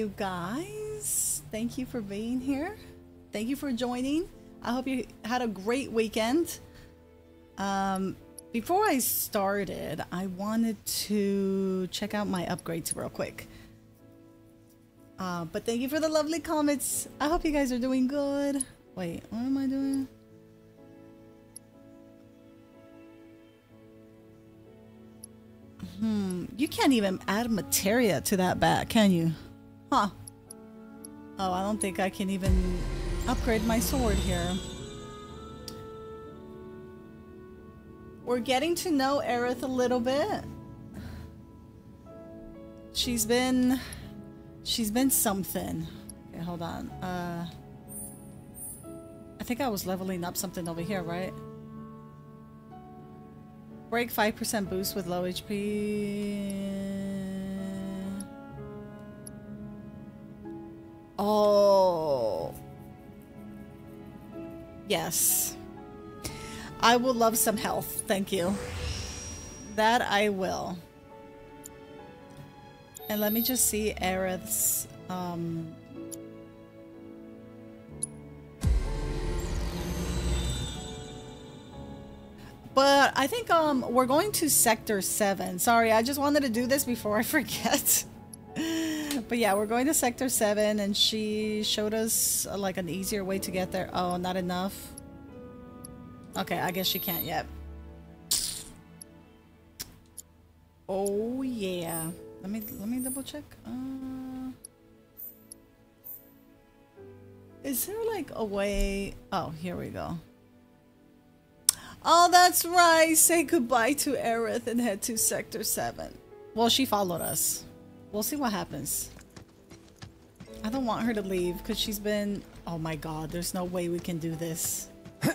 you guys. Thank you for being here. Thank you for joining. I hope you had a great weekend. Um, before I started, I wanted to check out my upgrades real quick. Uh, but thank you for the lovely comments. I hope you guys are doing good. Wait, what am I doing? Hmm, you can't even add materia to that bat, can you? Huh. Oh, I don't think I can even upgrade my sword here. We're getting to know Aerith a little bit. She's been... She's been something. Okay, hold on. Uh... I think I was leveling up something over here, right? Break 5% boost with low HP. Oh. Yes. I will love some health. Thank you. That I will. And let me just see Aerith's um, But I think um we're going to sector 7. Sorry, I just wanted to do this before I forget. but yeah, we're going to sector 7 and she showed us uh, like an easier way to get there. Oh, not enough. Okay, I guess she can't yet. Oh yeah. Let me let me double check. Uh Is there like a way Oh, here we go. Oh, that's right. Say goodbye to Aerith and head to Sector 7. Well, she followed us. We'll see what happens. I don't want her to leave because she's been... Oh my god, there's no way we can do this.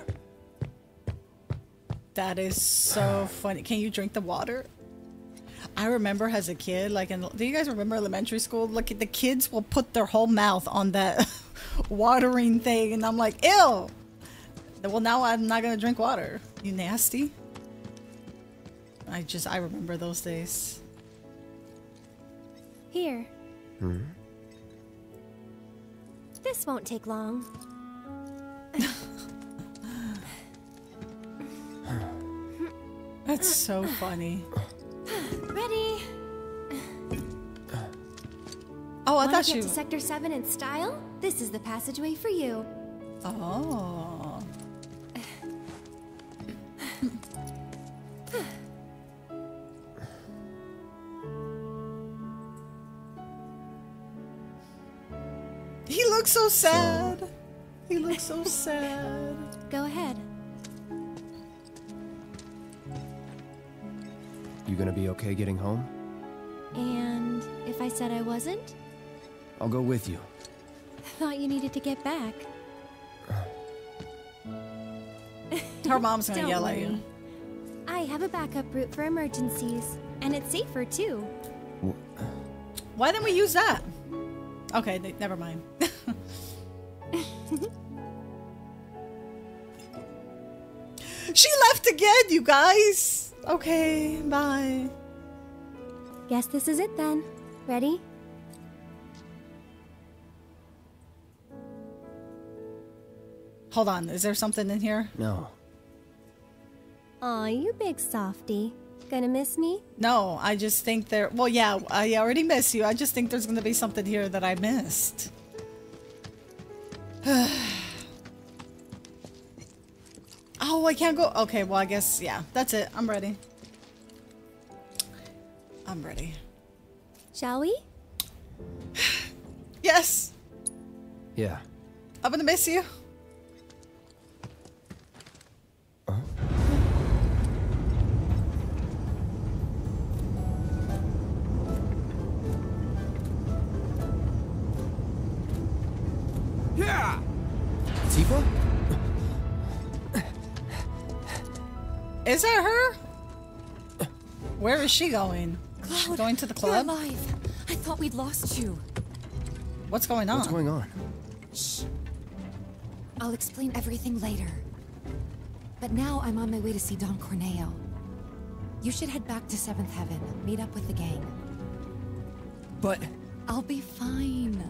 that is so funny. Can you drink the water? I remember as a kid, like, in, do you guys remember elementary school? Look, the kids will put their whole mouth on that watering thing, and I'm like, ew! Well, now I'm not gonna drink water. You nasty. I just, I remember those days. Here. Hmm? This won't take long. That's so funny. Ready? Oh, I Wanna thought get you. to Sector 7 in style? This is the passageway for you. Oh. He looks so sad. He looks so sad. Go ahead. You gonna be okay getting home? And if I said I wasn't? I'll go with you. I Thought you needed to get back. Her mom's gonna Don't yell at worry. you. I have a backup route for emergencies, and it's safer too. Why didn't we use that? Okay, th- never mind. she left again, you guys. Okay, bye. Guess this is it then. Ready? Hold on, is there something in here? No. Aw, you big softy. Gonna miss me? No, I just think there. Well, yeah, I already miss you. I just think there's gonna be something here that I missed. oh, I can't go. Okay, well, I guess, yeah, that's it. I'm ready. I'm ready. Shall we? Yes, Yeah. I'm gonna miss you. Is that her? Where is she going? Cloud, going to the You're club? alive. I thought we'd lost you. What's going on? What's going on? Shh. I'll explain everything later. But now I'm on my way to see Don Corneo. You should head back to Seventh Heaven, meet up with the gang. But I'll be fine.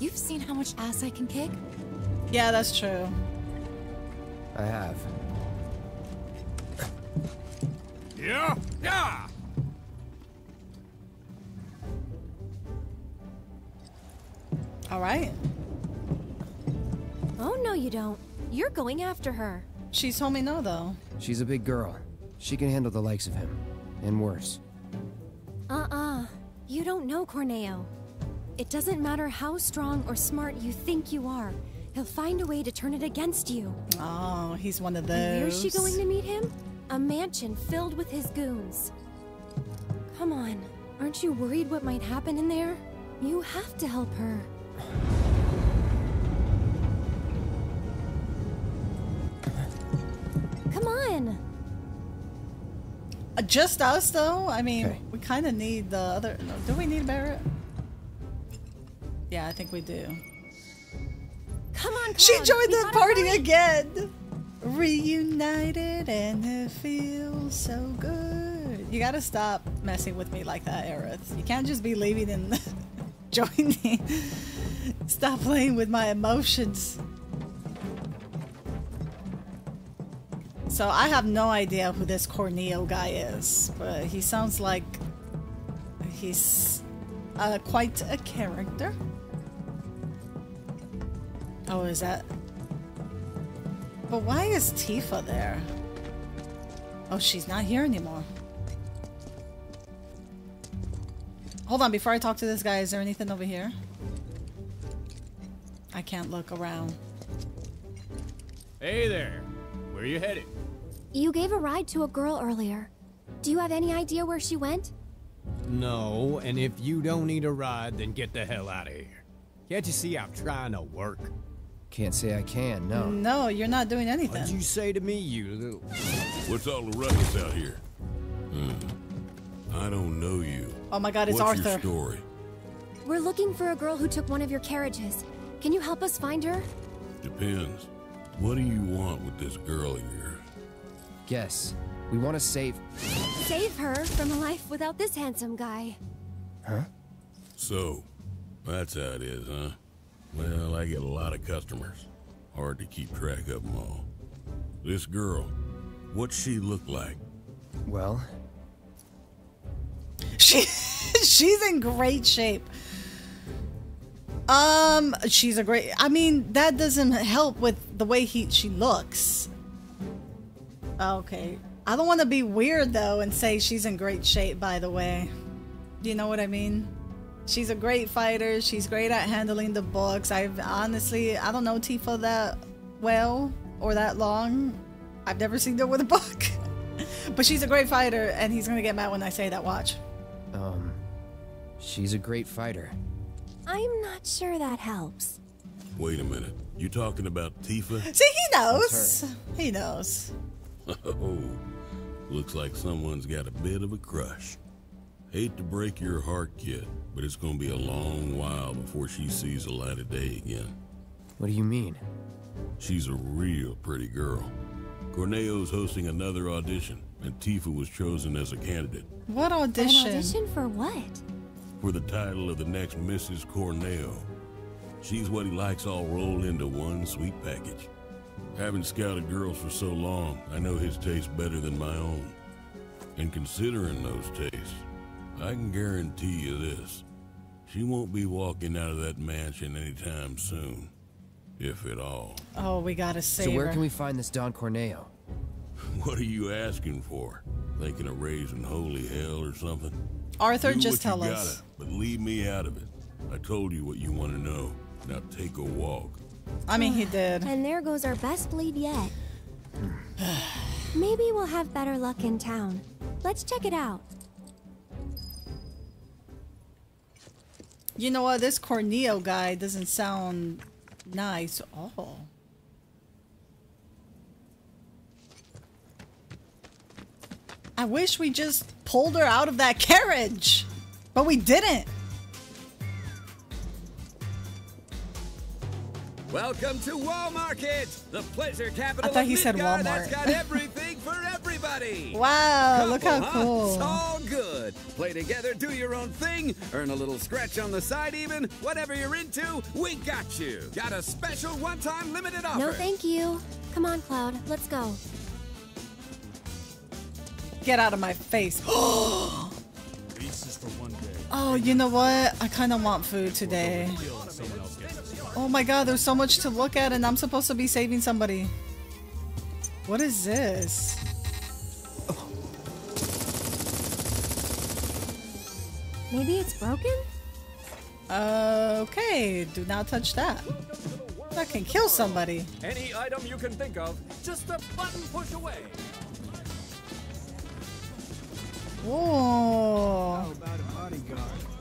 You've seen how much ass I can kick? Yeah, that's true. I have. Yeah? Yeah! All right. Oh, no, you don't. You're going after her. She told me no, though. She's a big girl. She can handle the likes of him. And worse. Uh-uh. You don't know Corneo. It doesn't matter how strong or smart you think you are. He'll find a way to turn it against you. Oh, he's one of those. And where's she going to meet him? A mansion filled with his goons. Come on. Aren't you worried what might happen in there? You have to help her. Come on. Uh, Just us, though? I mean, Okay. we kind of need the other. No, do we need Barrett? Yeah, I think we do. Come on, come She joined We the party hurry. again. Reunited and it feels so good. You gotta stop messing with me like that, Aerith. You can't just be leaving and joining. Stop playing with my emotions. So I have no idea who this Corneo guy is, but he sounds like he's uh, quite a character. Oh, is that? But why is Tifa there? Oh, she's not here anymore. Hold on, before I talk to this guy, is there anything over here? I can't look around. Hey there. Where you headed? You gave a ride to a girl earlier. Do you have any idea where she went? No, and if you don't need a ride, then get the hell out of here. Can't you see I'm trying to work? Can't say I can, no. No, you're not doing anything. What'd you say to me, you little... What's all the ruckus out here? Hmm. I don't know you. Oh my god, it's What's Arthur. your story? We're looking for a girl who took one of your carriages. Can you help us find her? Depends. What do you want with this girl of yours? Guess. We want to save. Save her from a life without this handsome guy. Huh? So, that's how it is, huh? Well, I get a lot of customers. Hard to keep track of them all. This girl, what's she look like? Well, She she's in great shape. Um, she's a great. I mean, that doesn't help with the way he she looks. Okay, I don't want to be weird though and say she's in great shape. By the way, do you know what I mean? She's a great fighter. She's great at handling the books. I've honestly, I don't know Tifa that well or that long. I've never seen her with a book. but she's a great fighter, and he's gonna get mad when I say that. Watch. um, she's a great fighter. I'm not sure that helps. Wait a minute. You talking about Tifa? See, he knows. He knows. Oh, looks like someone's got a bit of a crush. Hate to break your heart, kid, but it's gonna be a long while before she sees the light of day again. What do you mean? She's a real pretty girl. Corneo's hosting another audition, and Tifa was chosen as a candidate What audition? An audition? audition for what? for the title of the next Mrs. Corneo. She's what he likes all rolled into one sweet package. Having scouted girls for so long, I know his taste better than my own. And considering those tastes, I can guarantee you this. She won't be walking out of that mansion anytime soon. If at all. Oh, we gotta save so where her. can we find this Don Corneo? What are you asking for? Thinking of raising holy hell or something? Arthur, Do just tell us. Gotta, but leave me out of it. I told you what you want to know. Now take a walk. I mean, he did. And there goes our best bleed yet. Maybe we'll have better luck in town. Let's check it out. You know what? This Corneo guy doesn't sound nice. at all. I wish we just pulled her out of that carriage, but we didn't. Welcome to Walmart, the pleasure capital I thought of he said Midgar that's Walmart. got everything for everybody. Wow, look how Couple, huh? cool. It's all good. Play together, do your own thing, earn a little scratch on the side even. Whatever you're into, we got you. Got a special one-time limited offer. No, thank you. Come on, Cloud. Let's go. Get out of my face. Peace is for one day. Oh, you know what? I kind of want food today. Oh my god, there's so much to look at, and I'm supposed to be saving somebody. What is this? Maybe it's broken? Okay, do not touch that. That can kill somebody. Any item you can think of, just a button push away. Oh. Whoa.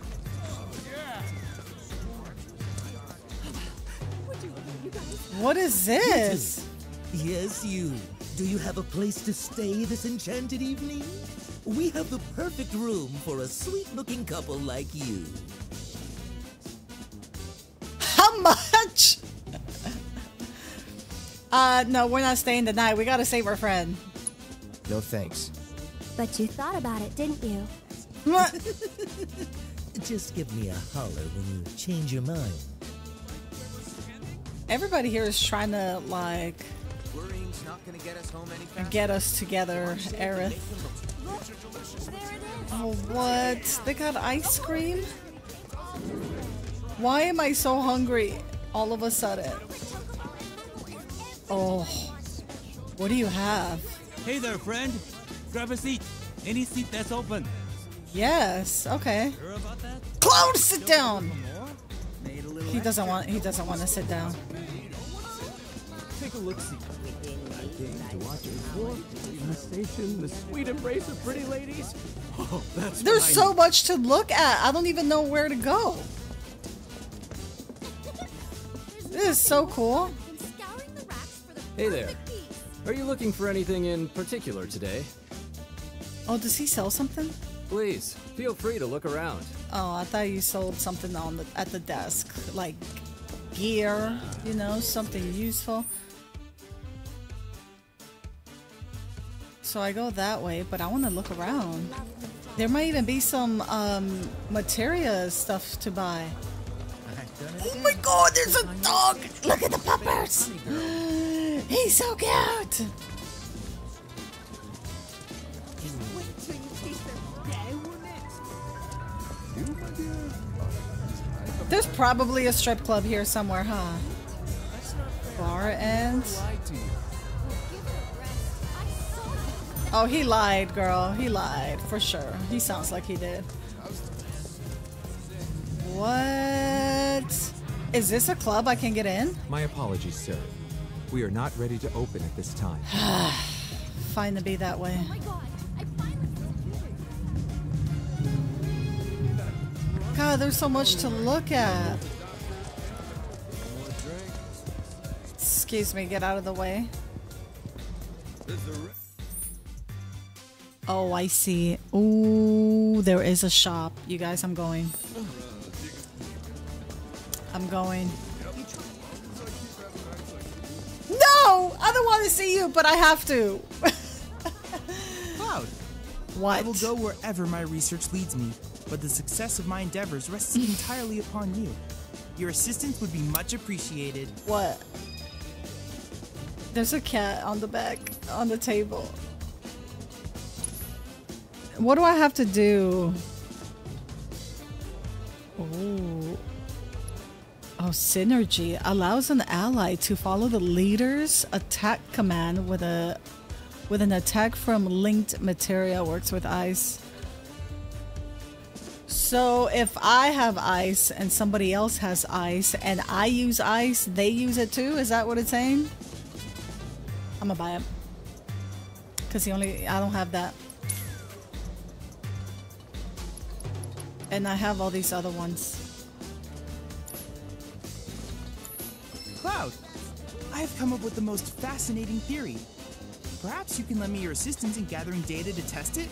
About a? What is this? Yes, you. Do you have a place to stay this enchanted evening? We have the perfect room for a sweet looking couple like you. How much? Uh, no, we're not staying the night. We gotta save our friend. No thanks. But you thought about it, didn't you? Just give me a holler when you change your mind. Everybody here is trying to, like, not gonna get us home any get us together, Aerith. Oh, what? They got ice cream? Why am I so hungry all of a sudden? Oh. What do you have? Hey there, friend. Grab a seat. Any seat that's open. Yes, okay. Sure about that? Cloud, sit down! He doesn't want he doesn't want to sit down. Take a look see. I came to watch you for the station, the sweet embrace of pretty ladies. Oh, that's There's what I so much to look at. I don't even know where to go. This is so cool. Hey there. Are you looking for anything in particular today? Oh, does he sell something? Please, feel free to look around. Oh, I thought you sold something on the at the desk, like gear, you know, something useful. So I go that way, but I want to look around. There might even be some um, materia stuff to buy. Oh my god, there's a dog! Look at the puppers! He's so cute! There's probably a strip club here somewhere, huh? Bar and. Oh, he lied, girl. He lied for sure. He sounds like he did. What? Is this a club I can get in? My apologies, sir. We are not ready to open at this time. Fine to be that way. Oh God, there's so much to look at. Excuse me, get out of the way. Oh, I see. Ooh, there is a shop. You guys, I'm going. I'm going. No! I don't want to see you, but I have to. Cloud. What? I will go wherever my research leads me, but the success of my endeavors rests entirely upon you. Your assistance would be much appreciated. What? There's a cat on the back, on the table. What do I have to do? Oh. Oh, synergy allows an ally to follow the leader's attack command with a with an attack from linked materia works with ice. So if I have ice and somebody else has ice and I use ice, they use it too? Is that what it's saying? I'm gonna buy it. Cause the only I don't have that. And I have all these other ones. Cloud, I have come up with the most fascinating theory. Perhaps you can lend me your assistance in gathering data to test it?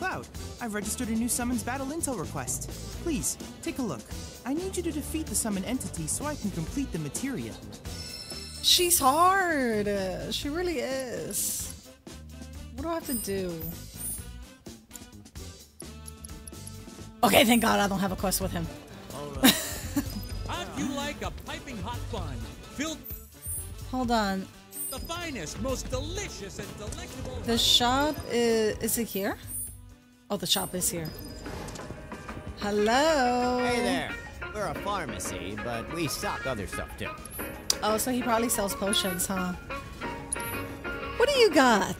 Cloud, I've registered a new summons battle intel request. Please, take a look. I need you to defeat the summon entity so I can complete the materia. She's hard. She really is. What do I have to do? Okay, thank God I don't have a quest with him. How'd you like a piping hot bun filled Hold on. the finest, most delicious and delectable? The shop is is it here? Oh, the shop is here. Hello. Hey there. We're a pharmacy, but we stock other stuff too. Oh, so he probably sells potions, huh? What do you got?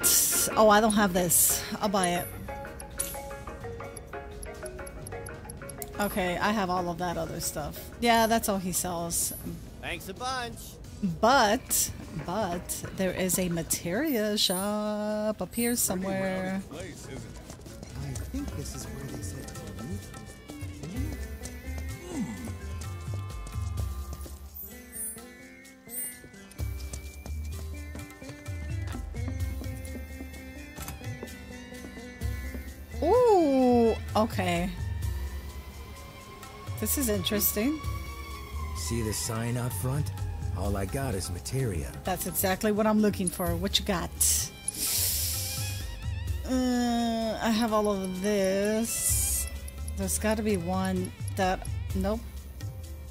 Oh, I don't have this. I'll buy it. Okay, I have all of that other stuff. Yeah, that's all he sells. Thanks a bunch. But, but, there is a materia shop up here somewhere. I think this is where they said to meet. Ooh, okay. This is interesting. See the sign out front? All I got is materia. That's exactly what I'm looking for. What you got? Uh, I have all of this. There's got to be one that. Nope.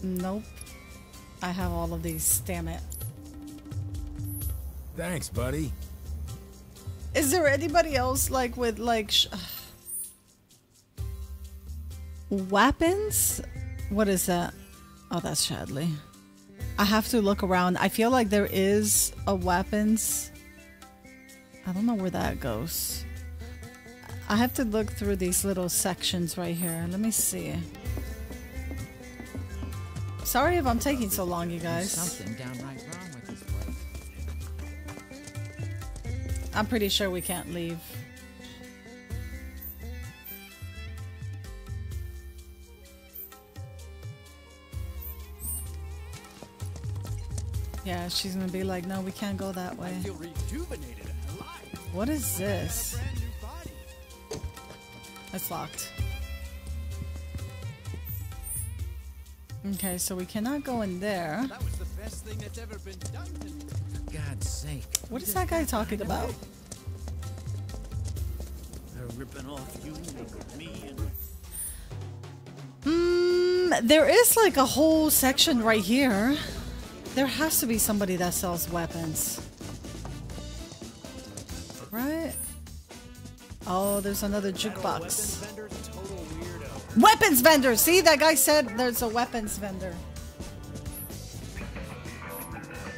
Nope. I have all of these. Damn it. Thanks, buddy. Is there anybody else like with like sh- weapons? What is that? Oh, that's Chadley. I have to look around. I feel like there is a weapons. I don't know where that goes. I have to look through these little sections right here. Let me see. Sorry if I'm taking so long, you guys. Something downright wrong with this place. I'm pretty sure we can't leave. Yeah, she's gonna be like, no, we can't go that way. feel rejuvenated and alive. What is this? It's locked. Okay, so we cannot go in there. That was the best thing that's ever been done to me. For God's sake. What is that guy talking about? They're ripping off you and me and Mm, there is like a whole section right here. There has to be somebody that sells weapons. Oh, there's another jukebox. Weapons vendor! See, that guy said there's a weapons vendor.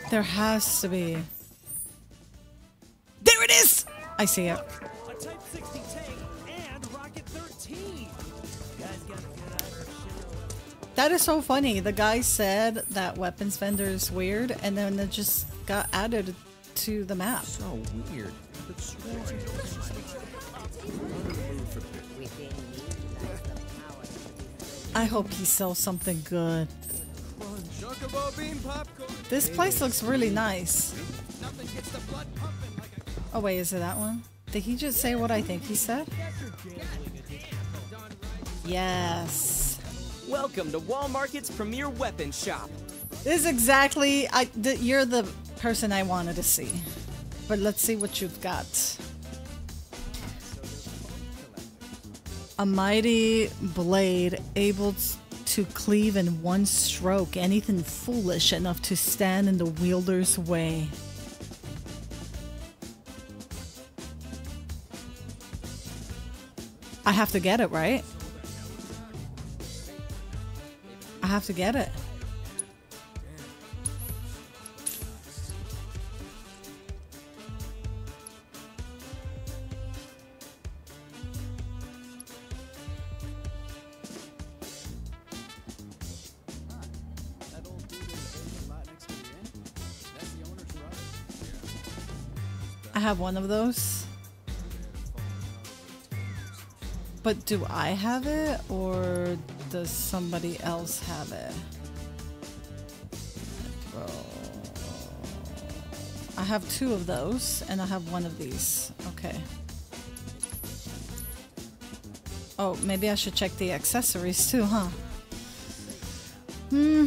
There has to be. There it is! I see it. A Type 60 tank and Rocket 13. Guys gotta get out of shit. That is so funny. The guy said that weapons vendor is weird, and then it just got added to the map. So weird. I hope he sells something good. Chocobo bean popcorn. This place looks really nice. Nothing gets the blood pumping like a Oh wait, is it that one? Did he just say what I think he said? Yes. Welcome to Wall Market's premier weapon shop. This is exactly I. You're the person I wanted to see. But let's see what you've got. A mighty blade able to cleave in one stroke anything foolish enough to stand in the wielder's way. I have to get it, right? I have to get it. Have one of those. But do I have it or does somebody else have it? I have two of those and I have one of these. Okay. Oh, maybe I should check the accessories too, huh? Hmm.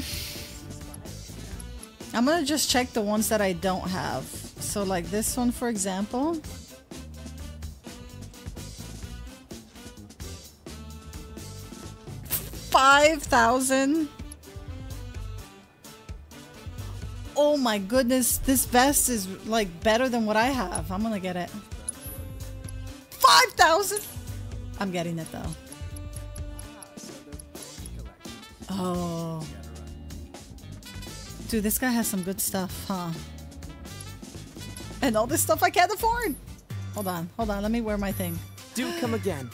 I'm gonna just check the ones that I don't have. So like this one, for example. 5,000. Oh my goodness, this vest is like better than what I have. I'm gonna get it. 5,000! I'm getting it though. Oh. Dude, this guy has some good stuff, huh? And all this stuff I can't afford. Hold on, hold on. Let me wear my thing. Do come again.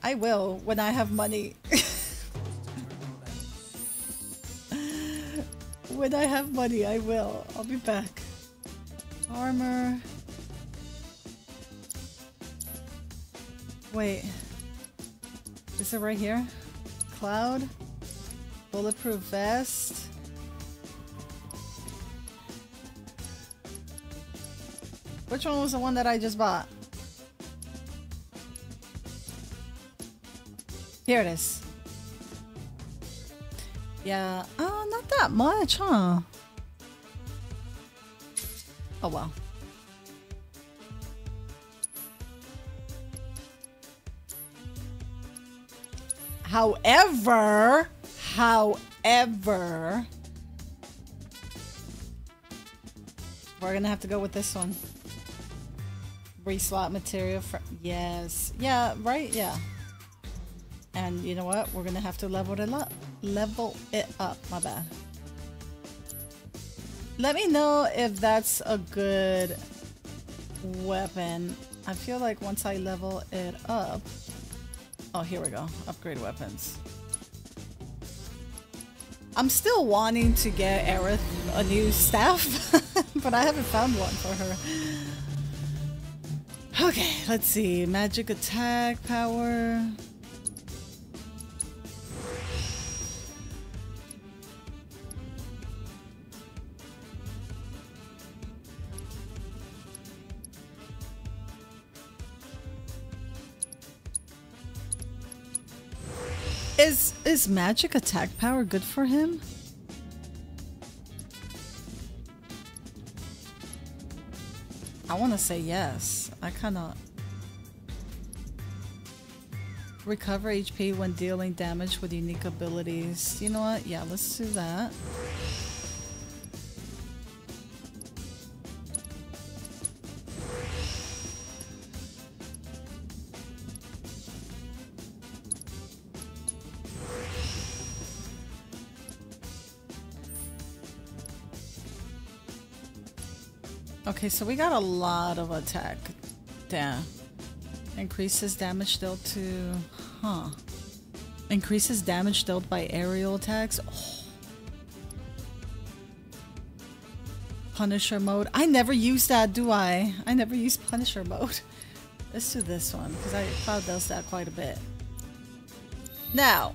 I will when I have money. when I have money, I will. I'll be back. Armor. Wait. Is it right here? Cloud. Bulletproof vest. Which one was the one that I just bought? Here it is. Yeah, oh, not that much, huh? Oh well. However, however, we're gonna have to go with this one. Reslot material for yes, yeah, right, yeah. And you know what? We're gonna have to level it up. Level it up. My bad. Let me know if that's a good weapon. I feel like once I level it up. Oh, here we go. Upgrade weapons. I'm still wanting to get Aerith a new staff, but I haven't found one for her. Okay, let's see. Magic attack power. Is is magic attack power good for him? Want to say yes. I cannot. recover HP when dealing damage with unique abilities. You know what? Yeah, let's do that. Okay, so we got a lot of attack. Damn. Increases damage dealt to... Huh. Increases damage dealt by aerial attacks. Oh. Punisher mode. I never use that, do I? I never use Punisher mode. Let's do this one, because I Cloud does that quite a bit. Now.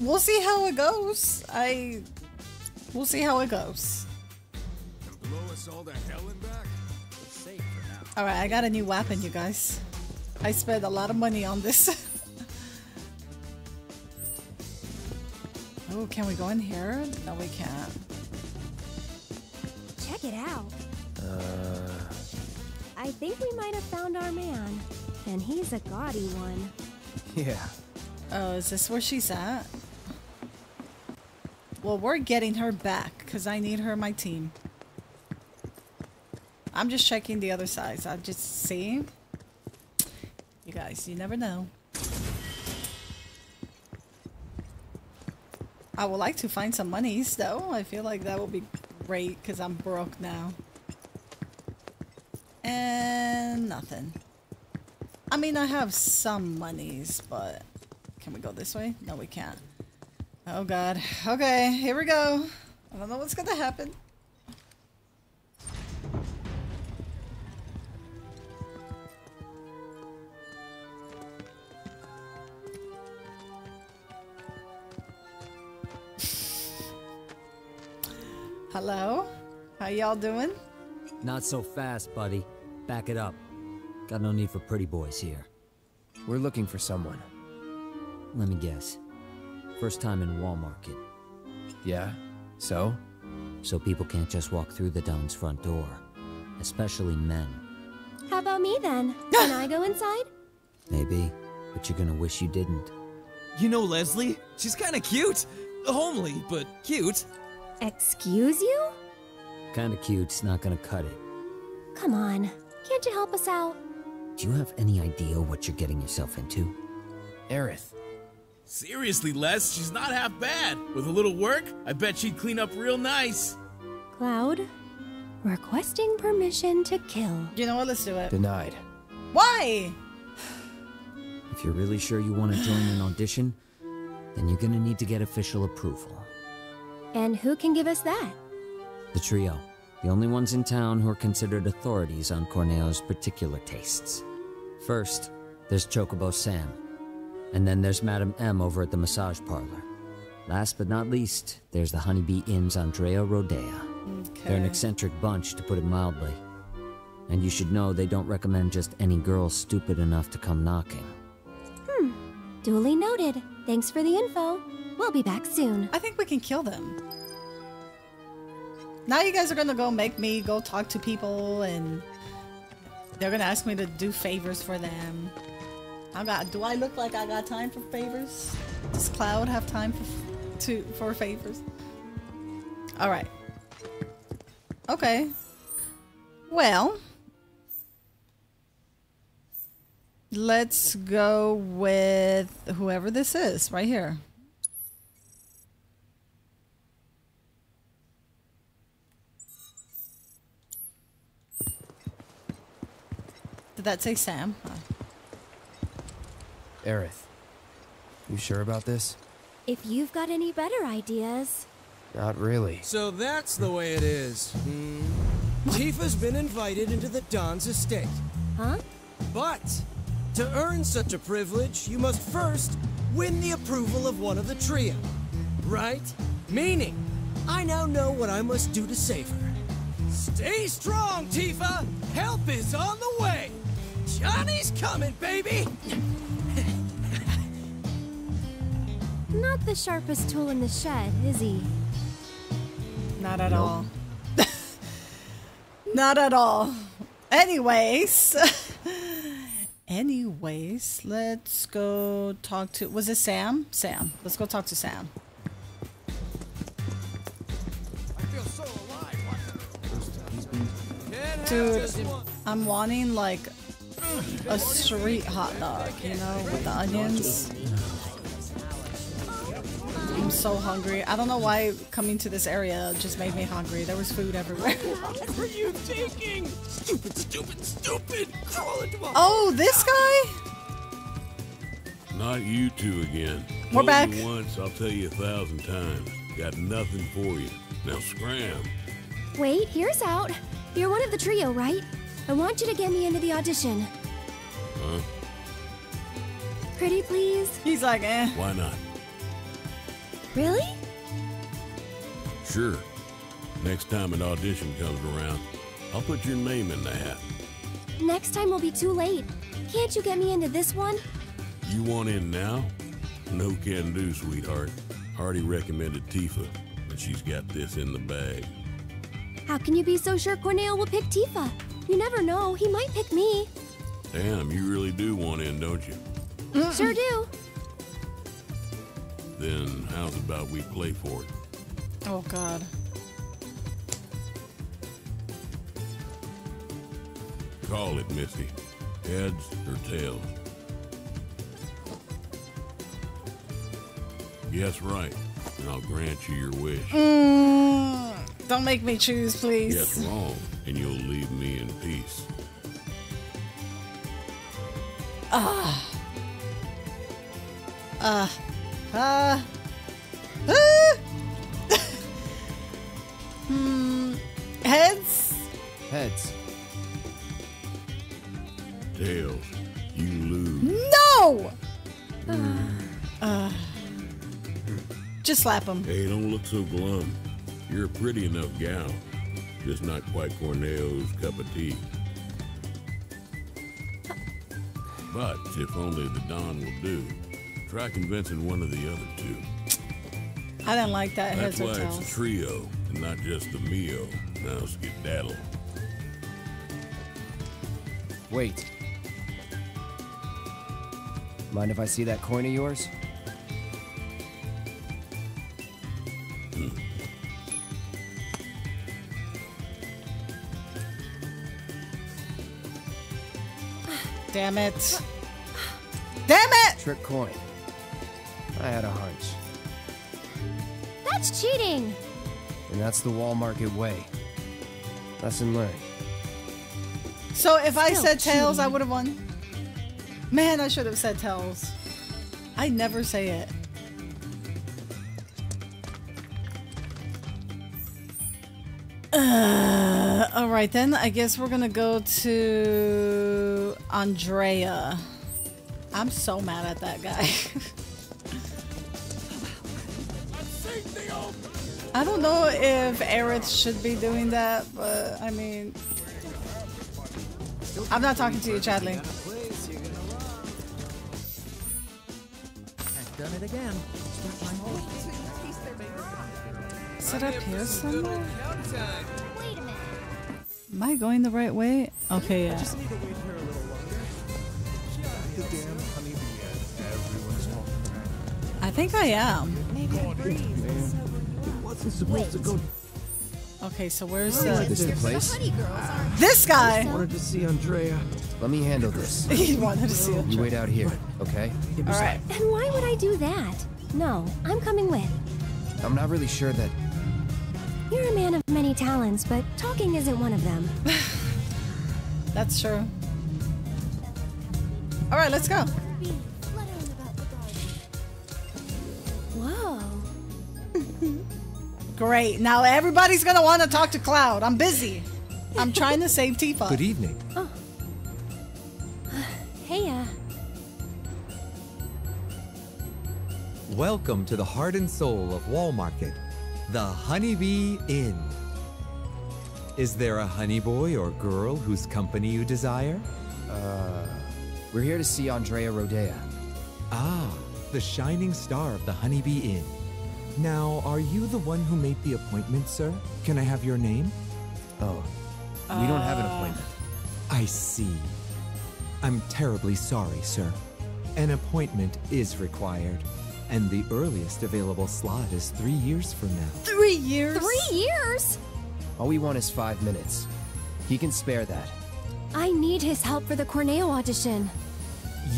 We'll see how it goes. I... We'll see how it goes. Blow us all to hell and back? It's safe for now. Alright, I got a new weapon, you guys. I spent a lot of money on this. oh, can we go in here? No, we can't. Check it out. Uh, I think we might have found our man. And he's a gaudy one. yeah. Oh, is this where she's at? Well, we're getting her back because I need her on my team. I'm just checking the other sides. I'm just seeing. You guys, you never know. I would like to find some monies though. I feel like that would be great because I'm broke now. And nothing. I mean, I have some monies, but can we go this way? No, we can't. Oh god. Okay, here we go. I don't know what's gonna happen. Hello? How y'all doing? Not so fast, buddy. Back it up. Got no need for pretty boys here. We're looking for someone. Let me guess. First time in Wall Market. Yeah? So? So people can't just walk through the Don's front door. Especially men. How about me then? Can I go inside? Maybe, but you're gonna wish you didn't. You know Leslie? She's kinda cute. Homely, but cute. Excuse you? Kinda cute's not gonna cut it. Come on. Can't you help us out? Do you have any idea what you're getting yourself into? Aerith. Seriously, Les, she's not half bad. With a little work, I bet she'd clean up real nice. Cloud, requesting permission to kill. You know what? Let's do it. Denied. Why? If you're really sure you want to join an audition, then you're gonna need to get official approval. And who can give us that? The trio. The only ones in town who are considered authorities on Corneo's particular tastes. First, there's Chocobo Sam. And then there's Madame M over at the massage parlor. Last but not least, there's the Honeybee Inn's Andrea Rodea. Okay. They're an eccentric bunch, to put it mildly. And you should know they don't recommend just any girl stupid enough to come knocking. Hmm. Duly noted. Thanks for the info. We'll be back soon. I think we can kill them. Now you guys are gonna go make me go talk to people and they're gonna ask me to do favors for them. I got do I look like I got time for favors? Does Cloud have time for to for favors? Alright. Okay. Well let's go with whoever this is right here. Did that say Sam? Oh. Aerith. You sure about this? If you've got any better ideas. Not really. So that's the way it is. Hmm. Tifa's been invited into the Don's estate. Huh? But to earn such a privilege, you must first win the approval of one of the trio. Right? Meaning, I now know what I must do to save her. Stay strong, Tifa! Help is on the way! Johnny's coming, baby! Not the sharpest tool in the shed, is he? Not at all. Not at all. Anyways. Anyways, let's go talk to was it Sam? Sam. Let's go talk to Sam. Dude, I'm wanting like a street hot dog, you know, with the onions. I'm so hungry. I don't know why coming to this area just made me hungry. There was food everywhere. What are you thinking? Stupid, stupid, stupid! Crawl into a oh, this guy? Not you two again. We're Told back. You once, I'll tell you a thousand times. Got nothing for you. Now scram. Wait, here's out. You're one of the trio, right? I want you to get me into the audition. Huh? Pretty please? He's like, eh. Why not? Really? Sure. Next time an audition comes around, I'll put your name in the hat. Next time will be too late. Can't you get me into this one? You want in now? No can do, sweetheart. Already recommended Tifa, but she's got this in the bag. How can you be so sure Corneo will pick Tifa? You never know, he might pick me. Damn, you really do want in, don't you? Sure do. Then how's about we play for it? Oh god. Call it, Missy. Heads or tails? Yes, right. And I'll grant you your wish. Mm, don't make me choose, please. Yes, wrong, and you'll leave me in peace. Ah. Uh. Uh. Ah. hmm. Heads? Heads. Tails, you lose. No! Uh. Just slap him. Hey, don't look so glum. You're a pretty enough gal. Just not quite Corneo's cup of tea. But if only the Don will do, try convincing one of the other two. I didn't like that That's heads or why it's a trio and not just the Mio. Now skedaddle. Wait. Mind if I see that coin of yours? Hmm. Damn it. Damn it! Trick coin. I had a hunch. That's cheating! And that's the Wall Market way. Lesson learned. So if I Still said tails, I would have won. Man, I should have said tails. I never say it. Uh, all right, then. I guess we're gonna go to Andrea. I'm so mad at that guy. I don't know if Aerith should be doing that, but I mean, I'm not talking to you, Chadley. I've done it again. Is it up here somewhere? Am I going the right way? Okay, yeah. Just need to wait here a little longer. The damn honeybee ad everyone's talking about. I think I am. It wasn't supposed to go. Okay, so where's the want this place? this guy? I Wanted to see Andrea. Let me handle this. he wanted to see it. You wait out here, okay? All right. And why would I do that? No, I'm coming with. I'm not really sure that. You're a man of many talents, but talking isn't one of them. That's true. All right, let's go. Whoa. Great. Now everybody's gonna want to talk to Cloud. I'm busy. I'm trying to save Tifa. Good evening. Oh. Hey, uh, Welcome to the heart and soul of Wall Market, the Honeybee Inn. Is there a honey boy or girl whose company you desire? Uh, we're here to see Andrea Rhodea. Ah, the shining star of the Honeybee Inn. Now, are you the one who made the appointment, sir? Can I have your name? Oh, we don't have an Uh. appointment. I see. I'm terribly sorry, sir. An appointment is required, and the earliest available slot is three years from now. Three years. three years? All we want is five minutes. He can spare that. I need his help for the Corneo audition.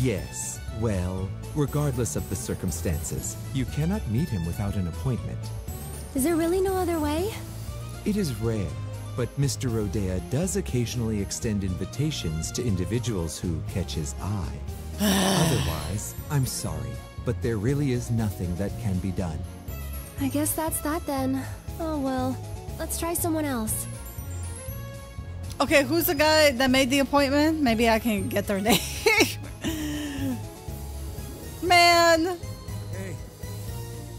Yes, well, regardless of the circumstances, you cannot meet him without an appointment. Is there really no other way? It is rare, but Mr. Rhodea does occasionally extend invitations to individuals who catch his eye. Otherwise, I'm sorry, but there really is nothing that can be done. I guess that's that then. Oh well. Let's try someone else. Okay, who's the guy that made the appointment? Maybe I can get their name. Man, Hey,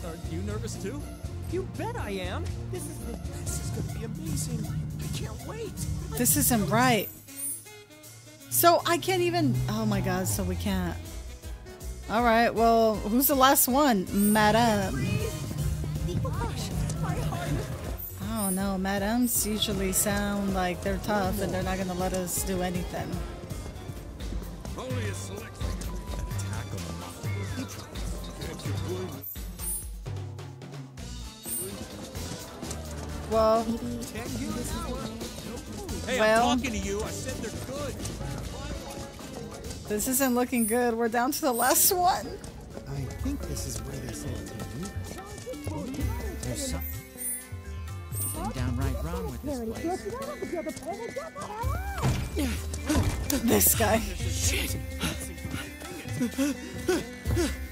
uh, aren't you nervous too? You bet I am. This is this is gonna be amazing. I can't wait. this isn't right. So I can't even. Oh my god, so we can't. All right, well, who's the last one? Madame. I don't know. Madames usually sound like they're tough and they're not gonna let us do anything. Only a select. Well, Hey, Well- I'm talking to you. I said they're good. this isn't looking good. We're down to the last one. I think this is where they said to meet. There's some- something downright wrong with this place. This guy.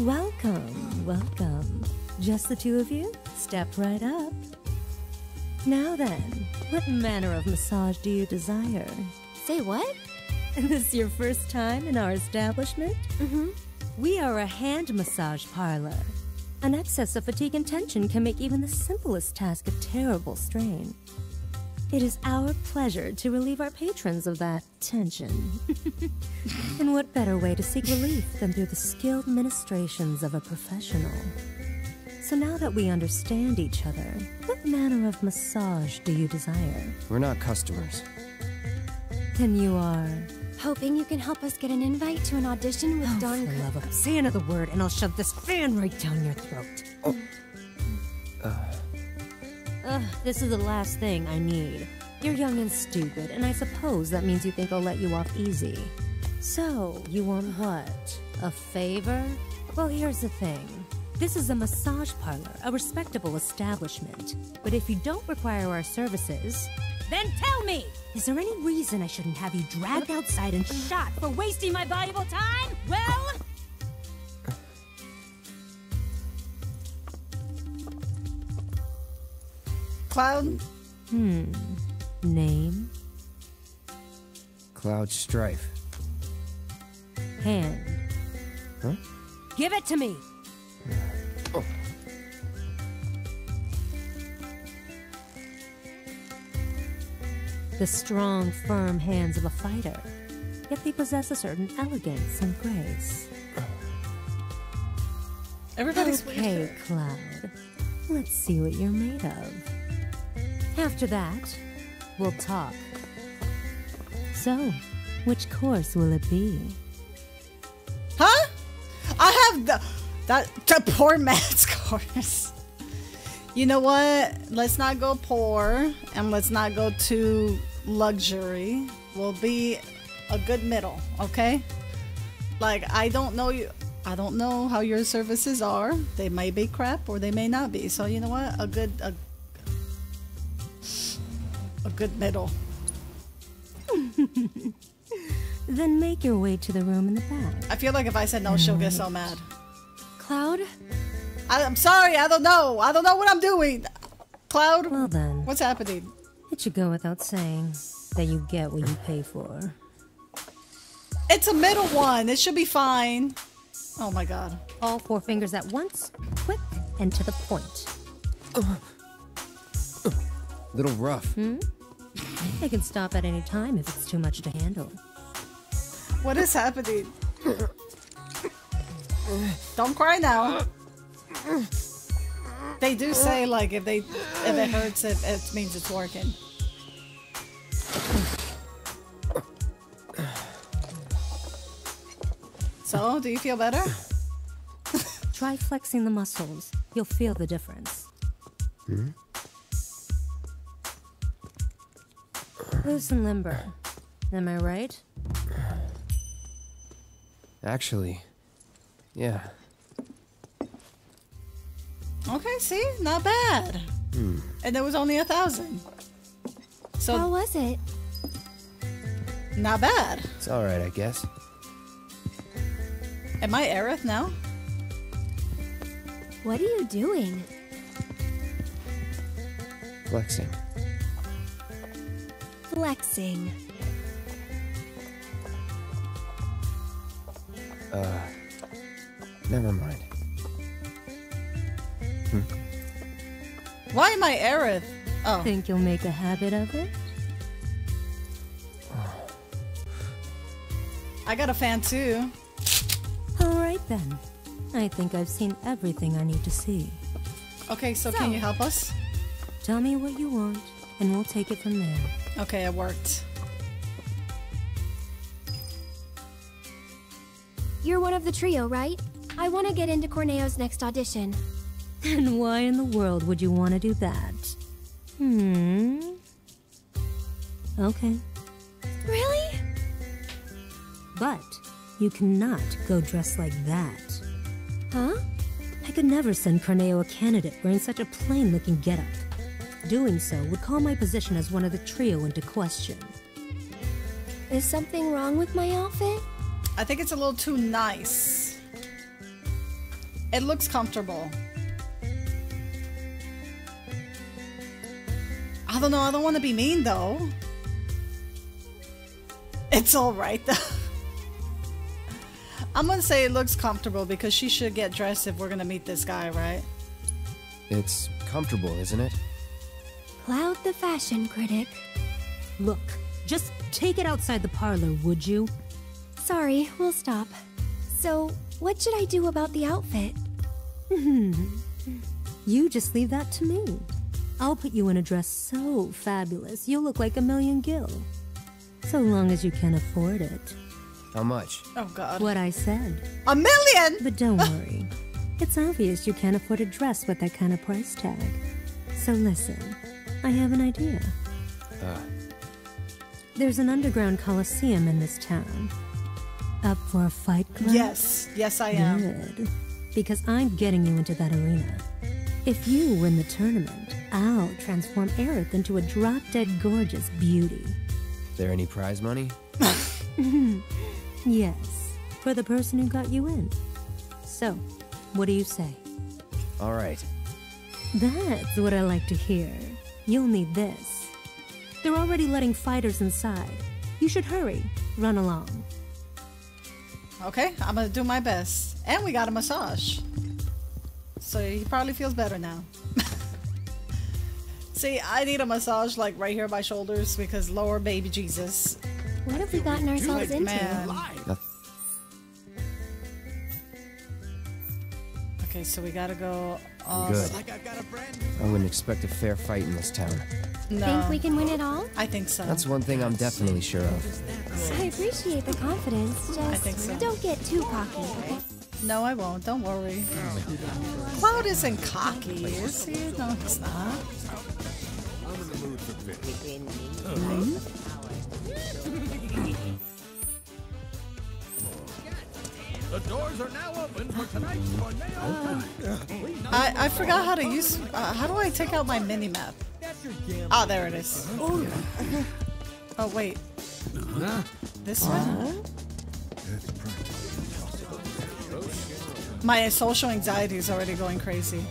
Welcome, welcome. Just the two of you? Step right up. Now then, what manner of massage do you desire? Say what? Is this your first time in our establishment? Mm-hmm. We are a hand massage parlor. An excess of fatigue and tension can make even the simplest task a terrible strain. It is our pleasure to relieve our patrons of that tension. and what better way to seek relief than through the skilled ministrations of a professional? So now that we understand each other, what manner of massage do you desire? We're not customers. Then you are. Hoping you can help us get an invite to an audition with Oh, Don. for love of say another word, and I'll shove this fan right down your throat. Oh. Uh, Ugh, this is the last thing I need. You're young and stupid, and I suppose that means you think I'll let you off easy. So, you want what? A favor? Well, here's the thing. This is a massage parlor, a respectable establishment. But if you don't require our services, then tell me! Is there any reason I shouldn't have you dragged outside and shot for wasting my valuable time? Well, Cloud? hmm. Name? Cloud Strife. Hand. Huh? Give it to me! The strong, firm hands of a fighter, yet they possess a certain elegance and grace. Everybody's okay. Cloud. Let's see what you're made of. After that, we'll talk. So, which course will it be? Huh? I have the that the poor man's course. You know what? Let's not go poor and let's not go too luxury. We'll be a good middle, okay? Like I don't know you I don't know how your services are. They may be crap or they may not be. So you know what? A good a, good middle. Then make your way to the room in the back. I feel like if I said no, she'll get so mad. Cloud? I, I'm sorry, I don't know. I don't know what I'm doing. Cloud? Well then. What's happening? It should go without saying that you get what you pay for. It's a middle one. It should be fine. Oh my god. All four fingers at once, quick and to the point. Little rough. Hmm? I can stop at any time if it's too much to handle. What is happening? Don't cry now. They do say like if they if it hurts it, it means it's working. So, do you feel better? Try flexing the muscles. You'll feel the difference. Hmm? Loose and limber. Am I right? Actually, yeah. Okay, see, not bad. Hmm. And there was only a thousand. So How was it? not bad. It's alright, I guess. Am I Aerith now? What are you doing? Flexing. Flexing. Uh. Never mind. Why am I Aerith? Oh. Think you'll make a habit of it? I got a fan too. Alright then. I think I've seen everything I need to see. Okay, so, can you help us? Tell me what you want, and we'll take it from there. Okay, it worked. You're one of the trio, right? I want to get into Corneo's next audition. And why in the world would you want to do that? Hmm. Okay. Really? But you cannot go dressed like that. Huh? I could never send Corneo a candidate wearing such a plain looking getup. Doing so would call my position as one of the trio into question. Is something wrong with my outfit? I think it's a little too nice. It looks comfortable. I don't know, I don't want to be mean though. It's alright though. I'm gonna say it looks comfortable because she should get dressed if we're gonna meet this guy, right? It's comfortable, isn't it? Cloud the fashion critic. Look, just take it outside the parlor, would you? Sorry, we'll stop. So, what should I do about the outfit? Hmm. You just leave that to me. I'll put you in a dress so fabulous, you'll look like a million gil. So long as you can afford it. How much? Oh, God. What I said. A million? But don't worry. It's obvious you can't afford a dress with that kind of price tag. So listen, I have an idea. Uh, There's an underground coliseum in this town. Up for a fight club? Yes. Yes, I am. Good. Because I'm getting you into that arena. If you win the tournament, I'll transform Aerith into a drop-dead gorgeous beauty. there any prize money? yes, for the person who got you in. So, what do you say? All right. That's what I like to hear. You'll need this. They're already letting fighters inside. You should hurry. Run along. Okay, I'm gonna do my best. And we got a massage. So he probably feels better now. See, I need a massage like right here by shoulders because lower baby Jesus. What have we gotten ourselves into? Man. Okay, so we gotta go. All- Good. I wouldn't expect a fair fight in this town. No. Think we can win it all? I think so. That's one thing I'm definitely sure of. I appreciate the confidence. Just I think so. don't get too cocky, okay? No, I won't. Don't worry. Cloud isn't cocky, is he? No, he's not. I'm in hmm? Doors are now open for tonight's Corneo. I, I forgot how to use. Uh, how do I take out my mini map? Ah, there it is. Oh wait. This one. My social anxiety is already going crazy.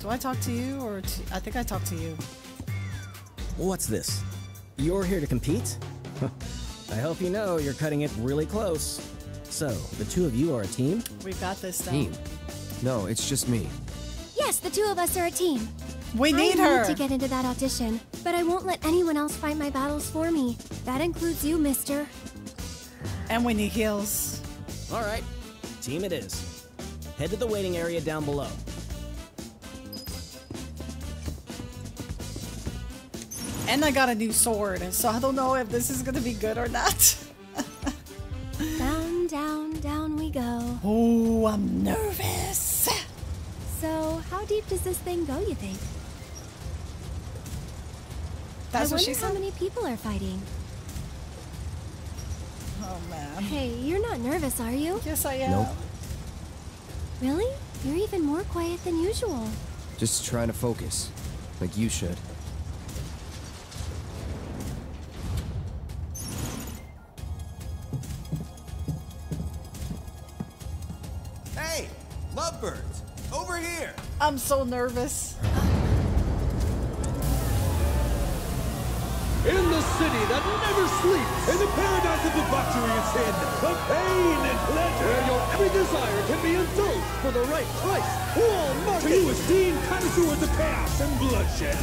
Do I talk to you or to, I think I talk to you? What's this? You're here to compete? I hope you know you're cutting it really close. So, the two of you are a team? We've got this down. Team? No, it's just me. Yes, the two of us are a team. We need I her. need to get into that audition, but I won't let anyone else fight my battles for me. That includes you, mister. And we need heals. Alright, team it is. Head to the waiting area down below. And I got a new sword, so I don't know if this is gonna be good or not. Down, down, down we go. Oh, I'm nervous. So, how deep does this thing go, you think? That's I what wonder she how many people are fighting. Oh man. Hey, you're not nervous, are you? Yes, I am. Nope. Really? You're even more quiet than usual. Just trying to focus. Like you should. I'm so nervous. In the city that never sleeps, in the paradise of debauchery and sin, of pain and pleasure, where your every desire can be indulged for the right price. Wall Market! To you esteemed connoisseurs of chaos and bloodshed,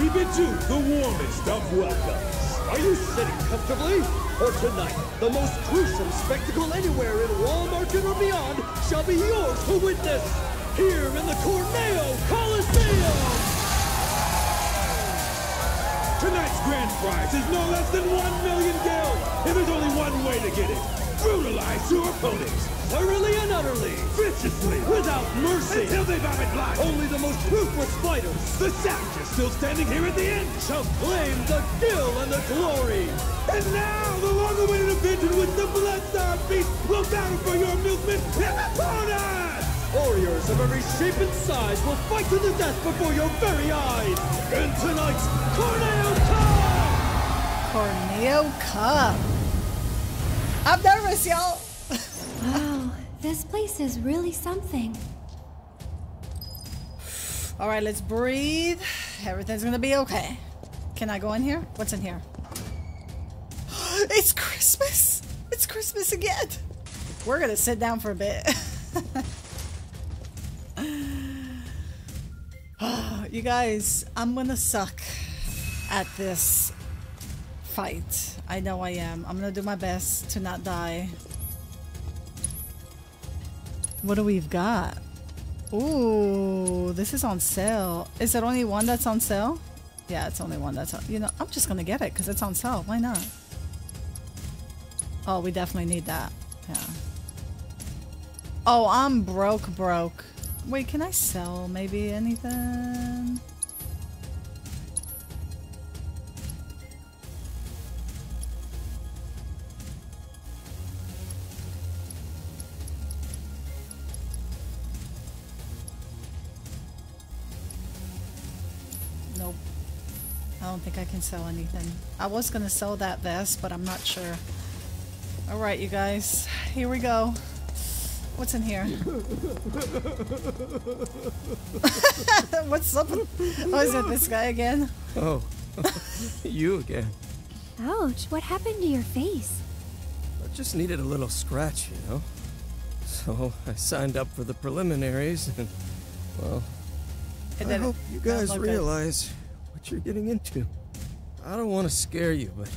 we bid you the warmest of welcomes. Are you sitting comfortably? For tonight, the most gruesome spectacle anywhere in Wall Market or beyond shall be yours to witness here in the Corneo Coliseum! Tonight's grand prize is no less than one million gil, and there's only one way to get it. Brutalize your opponents, thoroughly and utterly, viciously, without mercy, until they vomit blood. Only the most ruthless fighters, the savages still standing here at the end, shall claim the gil and the glory. And now, the long-awaited event which the Blood-Star Beast will battle for your and opponent! Warriors of every shape and size will fight to the death before your very eyes! In tonight's Corneo Cup! Corneo Cup. I'm nervous, y'all. Wow, this place is really something. All right, let's breathe. Everything's gonna be okay. Can I go in here? What's in here? It's Christmas. It's Christmas again. We're gonna sit down for a bit. you guys, I'm gonna suck at this fight. I know I am. I'm gonna do my best to not die. What do we've got? Ooh, this is on sale. Is it only one that's on sale? Yeah, it's only one that's on. You know, I'm just gonna get it because it's on sale. Why not? Oh, we definitely need that. Yeah. Oh, I'm broke, broke. Wait, can I sell maybe anything? Nope. I don't think I can sell anything. I was gonna sell that vest, but I'm not sure. Alright, you guys. Here we go. What's in here? What's up? Oh, is it this guy again? Oh, you again. Ouch, what happened to your face? I just needed a little scratch, you know? So I signed up for the preliminaries and, well, And I hope you guys look good. realize what you're getting into. I don't want to scare you, but